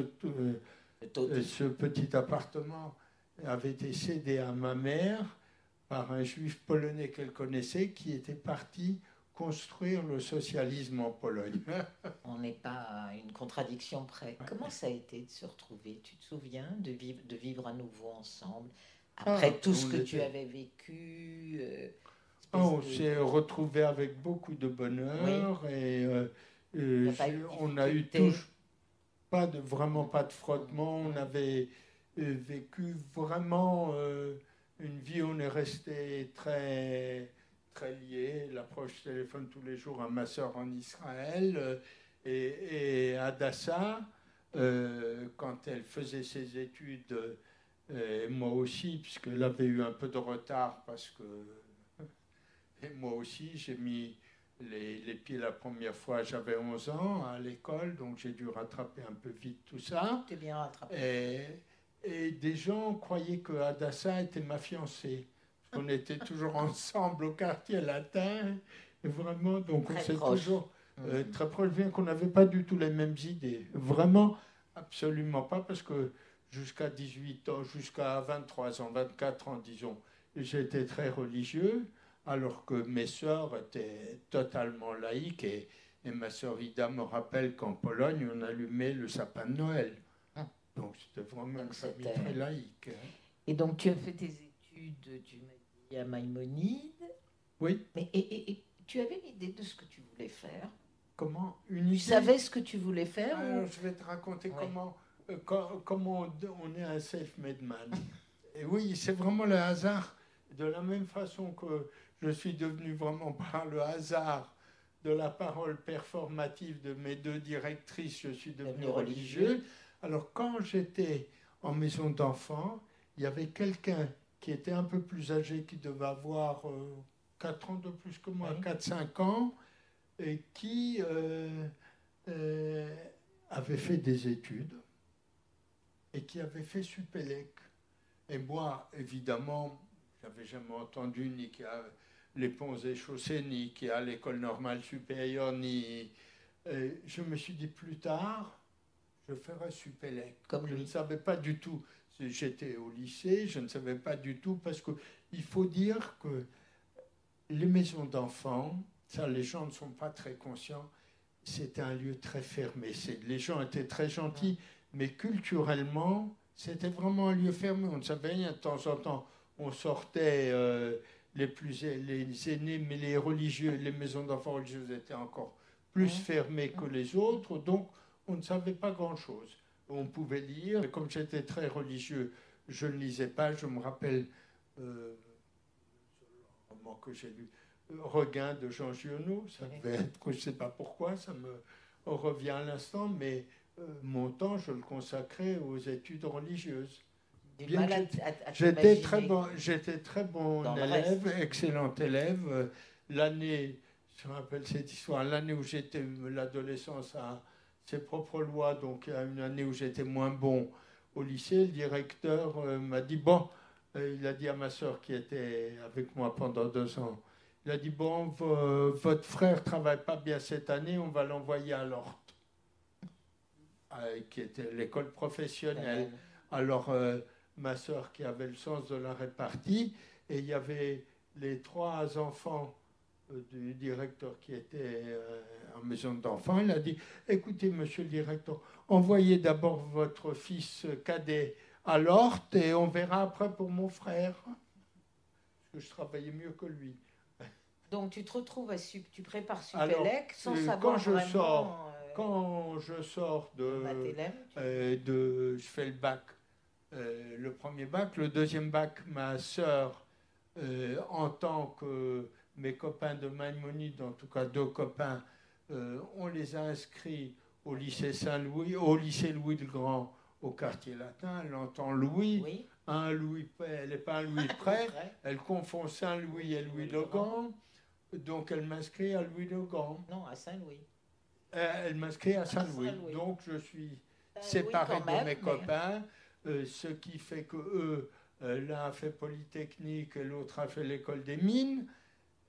ce, petit appartement avait été cédé à ma mère par un juif polonais qu'elle connaissait qui était parti construire le socialisme en Pologne. On n'est pas à une contradiction près. Comment ça a été de se retrouver? Tu te souviens de vivre, de vivre à nouveau ensemble après ah, tout ce que tu avais vécu euh, oh, On s'est retrouvé avec beaucoup de bonheur et, euh, on a eu tous pas de, vraiment pas de frottement. On avait euh, vécu vraiment une vie où on est resté très, très lié. L'approche téléphone tous les jours à ma soeur en Israël. Euh, et, Adassa, euh, quand elle faisait ses études, euh, et moi aussi, puisqu'elle avait eu un peu de retard, parce que. Et moi aussi, j'ai mis les, les, pieds la première fois, j'avais 11 ans à l'école, donc j'ai dû rattraper un peu vite tout ça. T'es bien rattrapé. Et, et des gens croyaient que Adassa était ma fiancée. On était toujours ensemble au quartier latin. Et vraiment, donc on s'est toujours euh, mhm. très proche, bien qu'on n'avait pas du tout les mêmes idées. Vraiment, absolument pas, parce que jusqu'à 18 ans, jusqu'à 23 ans, 24 ans, disons, j'étais très religieux, alors que mes sœurs étaient totalement laïques. Et, et ma sœur Ida me rappelle qu'en Pologne, on allumait le sapin de Noël. Donc c'était vraiment une famille très laïque. Hein. Et donc tu as fait tes études, tu m'as dit à Maïmonide. Oui. Mais et, tu avais l'idée de ce que tu voulais faire? Comment? Une Tu savais ce que tu voulais faire Alors, Je vais te raconter comment, euh, comment on, est un self-made man. et oui, c'est vraiment le hasard. De la même façon que je suis devenu vraiment par le hasard de la parole performative de mes deux directrices, je suis devenu religieux. Alors quand j'étais en maison d'enfants, il y avait quelqu'un qui était un peu plus âgé, qui devait avoir 4 euh, ans de plus que moi, 4-5 ans, et qui euh, euh, avait fait des études et qui avait fait Supélec. Et moi, évidemment, j'avais jamais entendu ni qu'il y a les ponts et chaussées, ni qu'il y a l'école normale supérieure, ni... je me suis dit plus tard, je ferais Supélec. Comme je ne savais pas du tout. J'étais au lycée, je ne savais pas du tout parce qu'il faut dire que les maisons d'enfants, ça les gens ne sont pas très conscients, c'était un lieu très fermé. Les gens étaient très gentils, mais culturellement, c'était vraiment un lieu fermé. On ne savait rien. De temps en temps, on sortait euh, les plus les aînés, mais les religieux, les maisons d'enfants religieuses étaient encore plus fermées que les autres. Donc, on ne savait pas grand-chose. On pouvait lire, comme j'étais très religieux, je ne lisais pas. Je me rappelle euh, le roman que j'ai lu, Regain de Jean Giono, ça devait être, je ne sais pas pourquoi, ça me revient à l'instant, mais euh, mon temps, je le consacrais aux études religieuses. J'étais très bon, j'étais très bon élève, excellent élève. L'année, je me rappelle cette histoire, l'année où j'étais l'adolescence à ses propres lois. Donc, il y a une année où j'étais moins bon au lycée, le directeur euh, m'a dit Bon, euh, il a dit à ma soeur qui était avec moi pendant deux ans il a dit Bon, votre frère travaille pas bien cette année, on va l'envoyer à l'Orte, euh, qui était l'école professionnelle. Alors, ma soeur qui avait le sens de la répartie, et il y avait les trois enfants du directeur qui était en maison d'enfants, il a dit Écoutez, monsieur le directeur, envoyez d'abord votre fils cadet à l'Orte et on verra après pour mon frère. Parce que je travaillais mieux que lui. Donc tu te retrouves à tu prépares Supélec sans euh, savoir quand je vraiment, sors, euh, quand je sors de, tu- euh, de, je fais le bac, euh, le premier bac, le deuxième bac, ma sœur, euh, en tant que mes copains de Maïmonide, en tout cas deux copains, euh, on les a inscrits au lycée Saint-Louis, au lycée Louis le Grand, au quartier latin. Elle entend Louis, oui. un Louis, elle n'est pas un Louis près. Elle confond Saint-Louis et Louis Louis le le Grand. Grand. Donc elle m'inscrit à Louis le Grand. Non, à Saint-Louis. Euh, Elle m'inscrit à Saint-Louis. Donc je suis séparé de mes mais- copains, ce qui fait que euh, l'un a fait Polytechnique et l'autre a fait l'école des mines.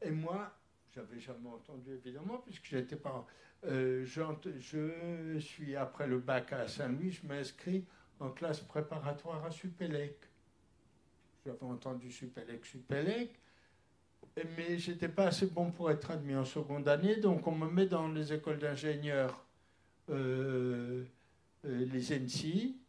Et moi, j'avais jamais entendu évidemment, puisque j'étais pas. euh, je suis après le bac à Saint-Louis, je m'inscris en classe préparatoire à Supélec. J'avais entendu Supélec, Supélec, mais j'étais pas assez bon pour être admis en seconde année, donc on me met dans les écoles d'ingénieurs, euh, euh, les ENSI.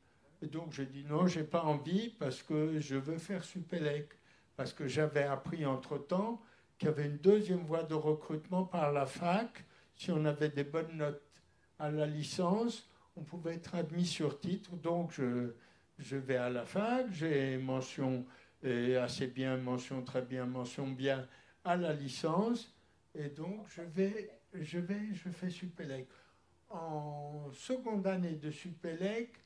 Et donc j'ai dit non, j'ai pas envie parce que je veux faire Supélec. Parce que j'avais appris entre-temps qu'il y avait une deuxième voie de recrutement par la fac. Si on avait des bonnes notes à la licence, on pouvait être admis sur titre. Donc je, vais à la fac, j'ai mention assez bien, mention très bien, mention bien à la licence. Et donc je vais, je vais, je fais Supélec. En seconde année de Supélec,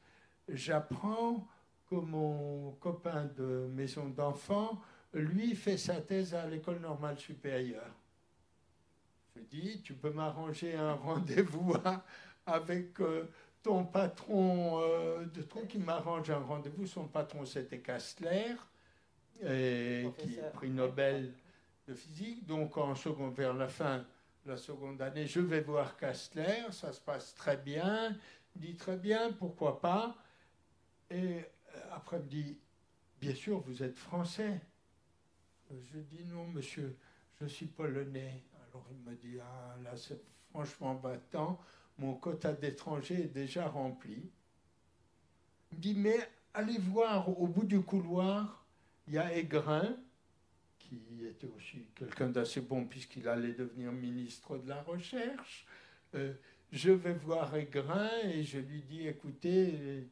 j'apprends que mon copain de maison d'enfants, lui, fait sa thèse à l'école normale supérieure. Je dis, tu peux m'arranger un rendez-vous avec euh, ton patron euh, de ton qui m'arrange un rendez-vous. Son patron, c'était Kastler, et qui est prix Nobel de physique. Donc, en seconde, vers la fin de la seconde année, je vais voir Kastler. Ça se passe très bien. Il dit très bien, pourquoi pas? Et euh, après, il me dit, bien sûr, vous êtes français. Je dis non, monsieur, je suis polonais. Alors il me dit, ah là, c'est franchement battant. Mon quota d'étrangers est déjà rempli. Il me dit, mais allez voir au bout du couloir, il y a Aigrin, qui était aussi quelqu'un d'assez bon puisqu'il allait devenir ministre de la Recherche. Euh, je vais voir Aigrin et je lui dis, écoutez,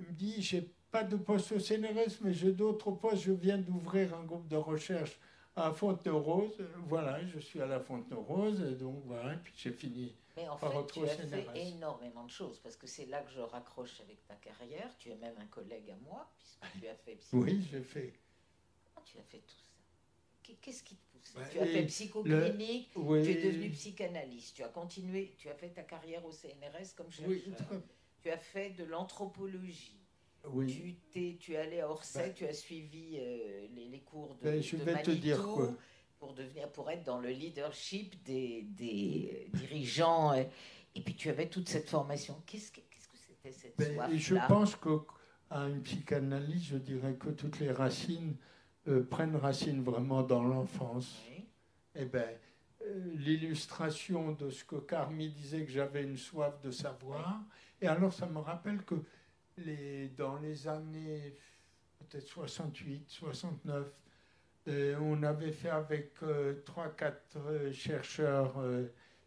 il me dit, j'ai pas de poste au CNRS, mais j'ai d'autres postes. Je viens d'ouvrir un groupe de recherche à Fontenay-Rose. Voilà, je suis à la Fontenay-Rose, et donc voilà, et puis j'ai fini. Mais en Par fait, tu as fait énormément de choses parce que c'est là que je raccroche avec ta carrière. Tu es même un collègue à moi puisque tu as fait. Oui, j'ai fait. Comment tu as fait tout ça Qu'est- Qu'est-ce qui te pousse? Bah, Tu as fait psychoclinique, Oui, tu es devenu psychanalyste, tu as continué, tu as fait ta carrière au CNRS comme chercheur. oui, Tu as fait de l'anthropologie. oui. Tu, es allé à Orsay, Bah. tu as suivi euh, les, les cours de, Ben, je de vais te dire quoi. pour devenir, pour être dans le leadership des, des euh, dirigeants. euh, et puis tu avais toute cette formation. Qu'est-ce que, qu'est-ce que c'était cette Ben, soif et je pense que à une psychanalyse, je dirais que toutes les racines euh, prennent racine vraiment dans l'enfance. Eh ben, euh, l'illustration de ce que Carmi disait que j'avais une soif de savoir. Et alors, ça me rappelle que dans les années peut-être 68, 69, euh, on avait fait avec euh, trois, euh, chercheurs euh,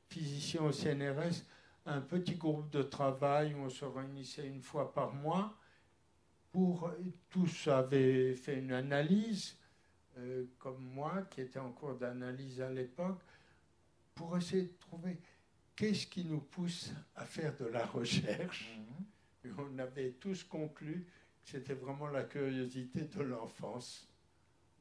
physiciens au CNRS un petit groupe de travail où on se réunissait une fois par mois. Pour tous avaient fait une analyse comme moi, qui était en cours d'analyse à l'époque, pour essayer de trouver qu'est-ce qui nous pousse à faire de la recherche. Mhm. On avait tous conclu que c'était vraiment la curiosité de l'enfance.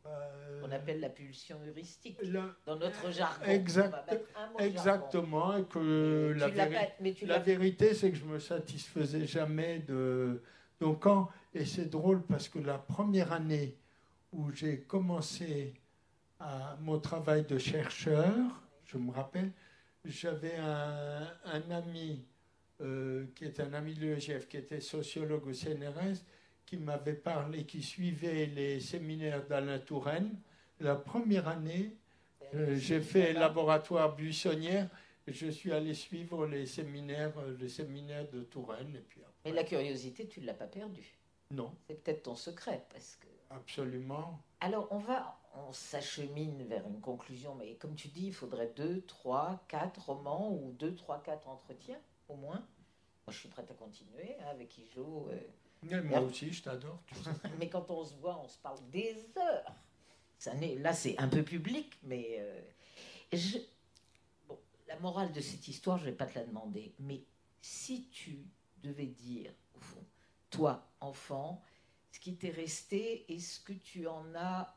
Euh, On appelle la pulsion heuristique. la- Dans notre jargon, Exact- on va mettre un mot de jargon. exactement, et que la, véri- la vérité, c'est que je me satisfaisais jamais de. Donc, quand, et c'est drôle parce que la première année où j'ai commencé à mon travail de chercheur, je me rappelle, j'avais un, un ami euh, qui est un ami de l'EGF, qui était sociologue au CNRS, qui m'avait parlé, qui suivait les séminaires d'Alain Touraine. La première année, euh, j'ai fait laboratoire buissonnière et je suis allé suivre les séminaires, euh, les séminaires de Touraine. Et puis après- Mais la curiosité, tu ne l'as pas perdue? Non. C'est peut-être ton secret, parce que. Absolument. Alors, on va, on s'achemine vers une conclusion, mais comme tu dis, il faudrait deux, trois, quatre romans ou deux, trois, quatre entretiens, au moins. Moi, je suis prête à continuer hein, avec Ijo. Euh... moi aussi, je t'adore. mais quand on se voit, on se parle des heures. Ça là, c'est un peu public, mais euh, je... bon, la morale de cette histoire, je ne vais pas te la demander, mais si tu devais dire, au fond, toi, enfant, ce qui t'est resté et ce que tu en as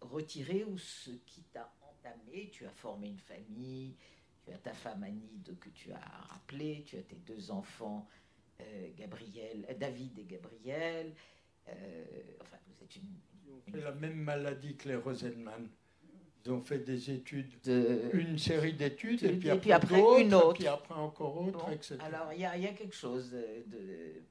retiré ou ce qui t'a entamé. Tu as formé une famille, tu as ta femme Annie que tu as rappelé, tu as tes deux enfants, euh, Gabriel, euh, David et Gabriel. Euh, enfin, vous êtes une, Ils ont fait la même maladie que les Rosenman. Ils ont fait des études, de... une série d'études, et, puis après, une autre, puis après encore autre, etc. Alors, il y, y, a quelque chose de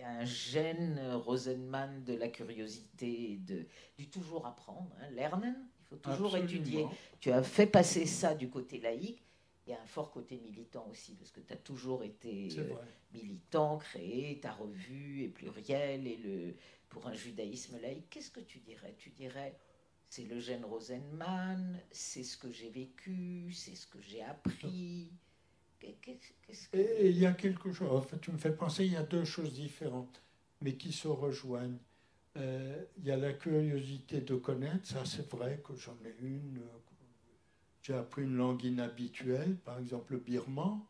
un gène Rosenman de la curiosité, de, du toujours apprendre, hein, lernen, il faut toujours étudier. Tu as fait passer ça du côté laïque. Il y a un fort côté militant aussi, parce que tu as toujours été euh, militant, créé ta revue et pluriel, et le, pour un judaïsme laïque. Qu'est-ce que tu dirais? Tu dirais, c'est le gène Rosenman, c'est ce que j'ai vécu, c'est ce que j'ai appris. Et il y a quelque chose, en fait, tu me fais penser, il y a deux choses différentes, mais qui se rejoignent. Euh, il y a la curiosité de connaître, ça c'est vrai que j'en ai une. J'ai appris une langue inhabituelle, par exemple le birman,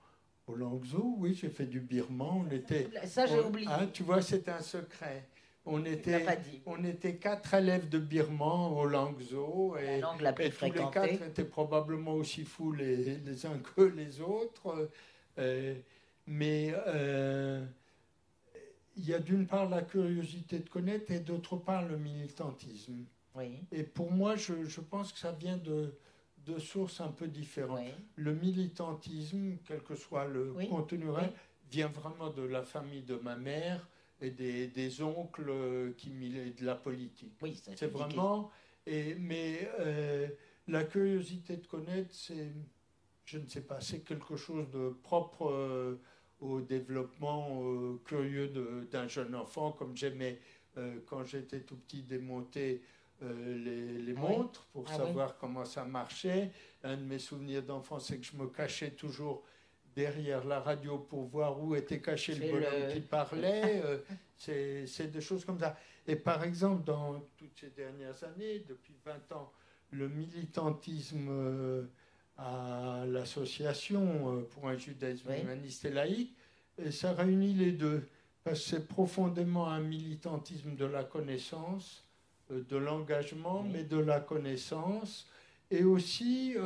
au Langzhou, oui, j'ai fait du birman. On était, ça j'ai oublié. Ah, tu vois, c'est un secret. On était, on était quatre élèves de birman au Langzhou et, la la et tous les quatre étaient probablement aussi fous les, les uns que les autres. Euh, mais euh, il y a d'une part la curiosité de connaître et d'autre part le militantisme. Oui. Et pour moi, je, je, pense que ça vient de, de sources un peu différentes. Le militantisme, quel que soit le contenu, vient vraiment de la famille de ma mère et des, des oncles euh, qui de la politique. Oui, c'est vraiment. Et, mais euh, la curiosité de connaître, c'est, je ne sais pas, c'est quelque chose de propre euh, au développement curieux d'un jeune enfant, comme j'aimais quand j'étais tout petit démonter les, les, montres pour ah savoir comment ça marchait. Un de mes souvenirs d'enfance, c'est que je me cachais toujours derrière la radio pour voir où était caché le bonhomme qui parlait. Euh, c'est des choses comme ça. Et par exemple, dans toutes ces dernières années, depuis 20 ans, le militantisme euh, à l'association euh, pour un judaïsme humaniste et laïque, et ça réunit les deux. Parce que c'est profondément un militantisme de la connaissance, de l'engagement, mais de la connaissance, et aussi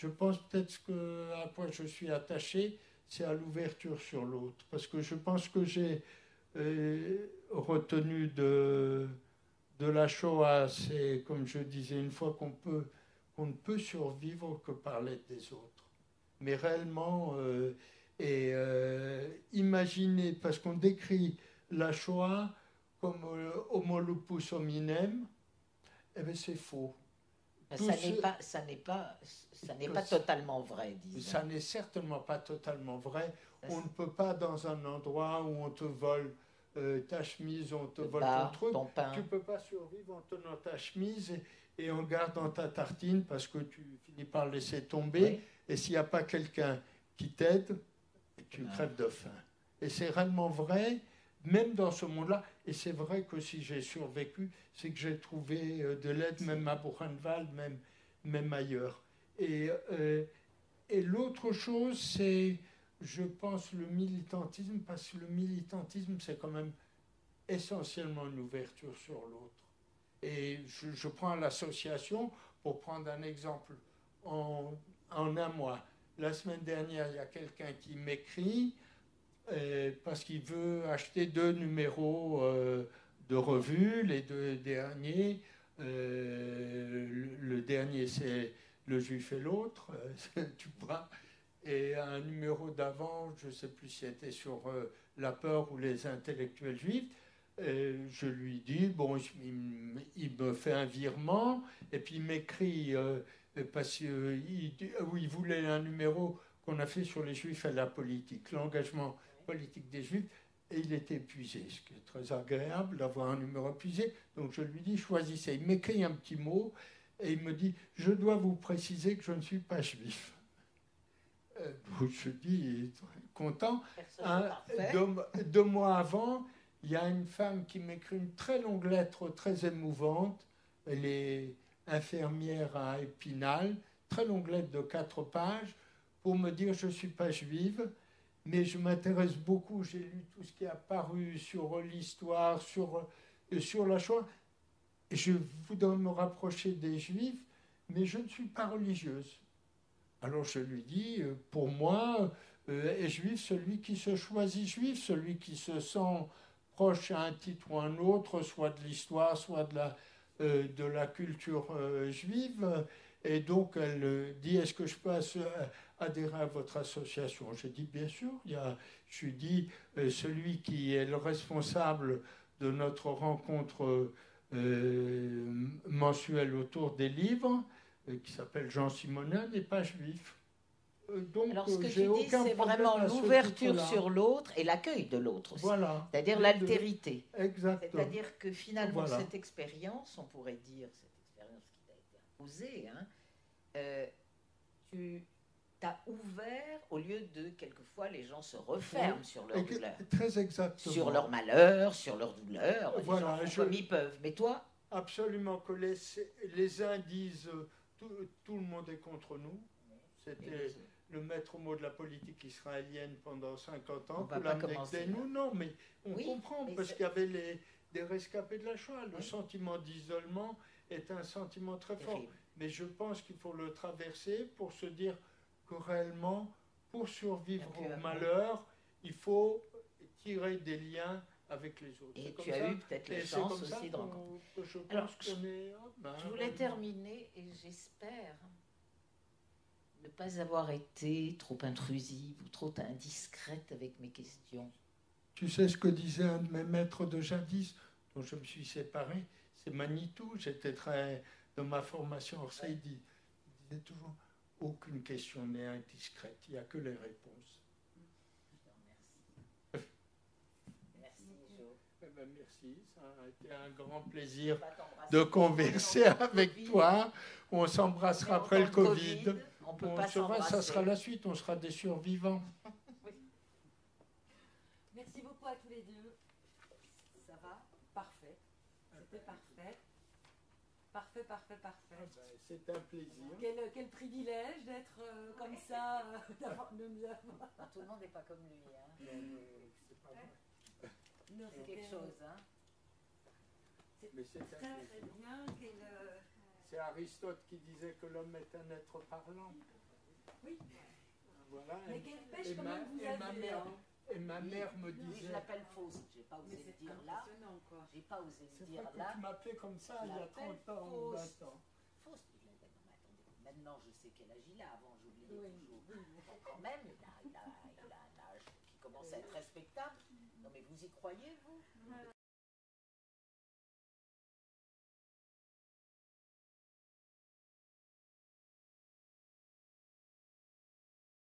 je pense peut-être que à quoi je suis attaché, c'est à l'ouverture sur l'autre. Parce que je pense que j'ai euh, retenu de, la Shoah, c'est comme je disais une fois qu'on peut qu'on ne peut survivre que par l'aide des autres. Mais réellement, euh, et euh, imaginer, parce qu'on décrit la Shoah comme homo lupus hominem, eh bien c'est faux. Ça n'est pas, ça n'est pas, ça n'est pas totalement vrai, disons. Ça n'est certainement pas totalement vrai. on ne peut pas dans un endroit où on te vole euh, ta chemise, on te vole ton truc. Ton pain. Tu peux pas survivre en tenant ta chemise et, en gardant ta tartine parce que tu finis par laisser tomber. Et s'il n'y a pas quelqu'un qui t'aide, tu crèves de faim. Et c'est réellement vrai même dans ce monde-là. Et c'est vrai que si j'ai survécu, c'est que j'ai trouvé euh, de l'aide, même à Buchenwald, même, même ailleurs. Et, euh, et l'autre chose, c'est, je pense, le militantisme, parce que le militantisme, c'est quand même essentiellement une ouverture sur l'autre. Et je, je prends l'association pour prendre un exemple. En, en un mois, la semaine dernière, il y a quelqu'un qui m'écrit parce qu'il veut acheter deux numéros euh, de revue, les deux derniers. Euh, le, dernier, c'est Le Juif et l'autre, tu vois. Et un numéro d'avant, je ne sais plus si c'était sur la peur ou les intellectuels juifs. je lui dis, bon, il, me fait un virement, et puis il m'écrit, parce qu'il il voulait un numéro qu'on a fait sur les juifs et la politique, l'engagement politique des Juifs. et il était épuisé, ce qui est très agréable d'avoir un numéro épuisé. Donc je lui dis, choisissez. Il m'écrit un petit mot et il me dit, je dois vous préciser que je ne suis pas juif. Euh, je dis, content. Deux, deux, mois avant, il y a une femme qui m'écrit une très longue lettre très émouvante. Elle est infirmière à Épinal, très longue lettre de quatre pages, pour me dire je ne suis pas juive, mais je m'intéresse beaucoup, j'ai lu tout ce qui est apparu sur l'histoire, sur, euh, sur la Shoah. Je voudrais me rapprocher des juifs, mais je ne suis pas religieuse. Alors je lui dis, euh, pour moi, euh, est juif celui qui se choisit juif, celui qui se sent proche à un titre ou à un autre, soit de l'histoire, soit de la, de la culture juive. Et donc elle dit, est-ce que je peux adhérer à votre association J'ai dit, bien sûr. Il y a, je lui dis, euh, celui qui est le responsable de notre rencontre euh, mensuelle autour des livres, euh, qui s'appelle Jean Simonin, n'est pas juif. Donc, Alors, ce que tu dis, c'est vraiment l'ouverture sur l'autre et l'accueil de l'autre aussi. Voilà. C'est-à-dire l'altérité. Exactement. C'est-à-dire que finalement, cette expérience, on pourrait dire, cette expérience qui t'a été imposée, hein, tu t'as ouvert au lieu de quelquefois les gens se referment sur leur douleur. Très exactement. Sur leur malheur, sur leur douleur. Voilà, comme ils peuvent. Mais toi Absolument que les, les uns disent tout, tout, le monde est contre nous. C'était le maître mot de la politique israélienne pendant 50 ans. On va pas commencer, nous, non, mais on comprend parce qu'il y avait les, des rescapés de la Shoah. Le sentiment d'isolement est un sentiment très fort. Mais je pense qu'il faut le traverser pour se dire réellement, pour survivre au malheur, il faut tirer des liens avec les autres. Et tu as eu peut-être la chance aussi de rencontrer. Je, Alors, je, ben, je voulais terminer et j'espère ne pas avoir été trop intrusive ou trop indiscrète avec mes questions. Tu sais ce que disait un de mes maîtres de jadis, dont je me suis séparé, c'est Manitou. J'étais très. Dans ma formation, Orsay, il disait toujours aucune question n'est indiscrète, il n'y a que les réponses. Merci, eh ben, merci, ça a été un grand plaisir de converser avec toi. On s'embrassera après le Covid. On peut pas sera, ça sera la suite, on sera des survivants. Merci beaucoup à tous les deux. Ça va Parfait. C'était parfait. Parfait, parfait, parfait. Ah ben, c'est un plaisir. Quel, quel privilège d'être euh, comme ça, euh, d'avoir de nous avoir. tout le monde n'est pas comme lui. Hein. c'est pas vrai. C'est quelque chose. Hein. Mais c'est très, très bien. Euh, c'est Aristote qui disait que l'homme est un être parlant. Oui. Voilà. Mais quelle pêche quand même vous avez. Hein. Et ma mère me disait. Oui, je l'appelle fausse. J'ai pas osé le dire là. J'ai pas osé le dire là. Que tu m'appelais comme ça il y a 30 ans ou 20 ans. Fausse. Maintenant, je sais quel âge il a. Avant, j'oubliais toujours. Donc, quand même, il a, il, a, il a, un âge qui commence à être respectable. Non, mais vous y croyez, vous?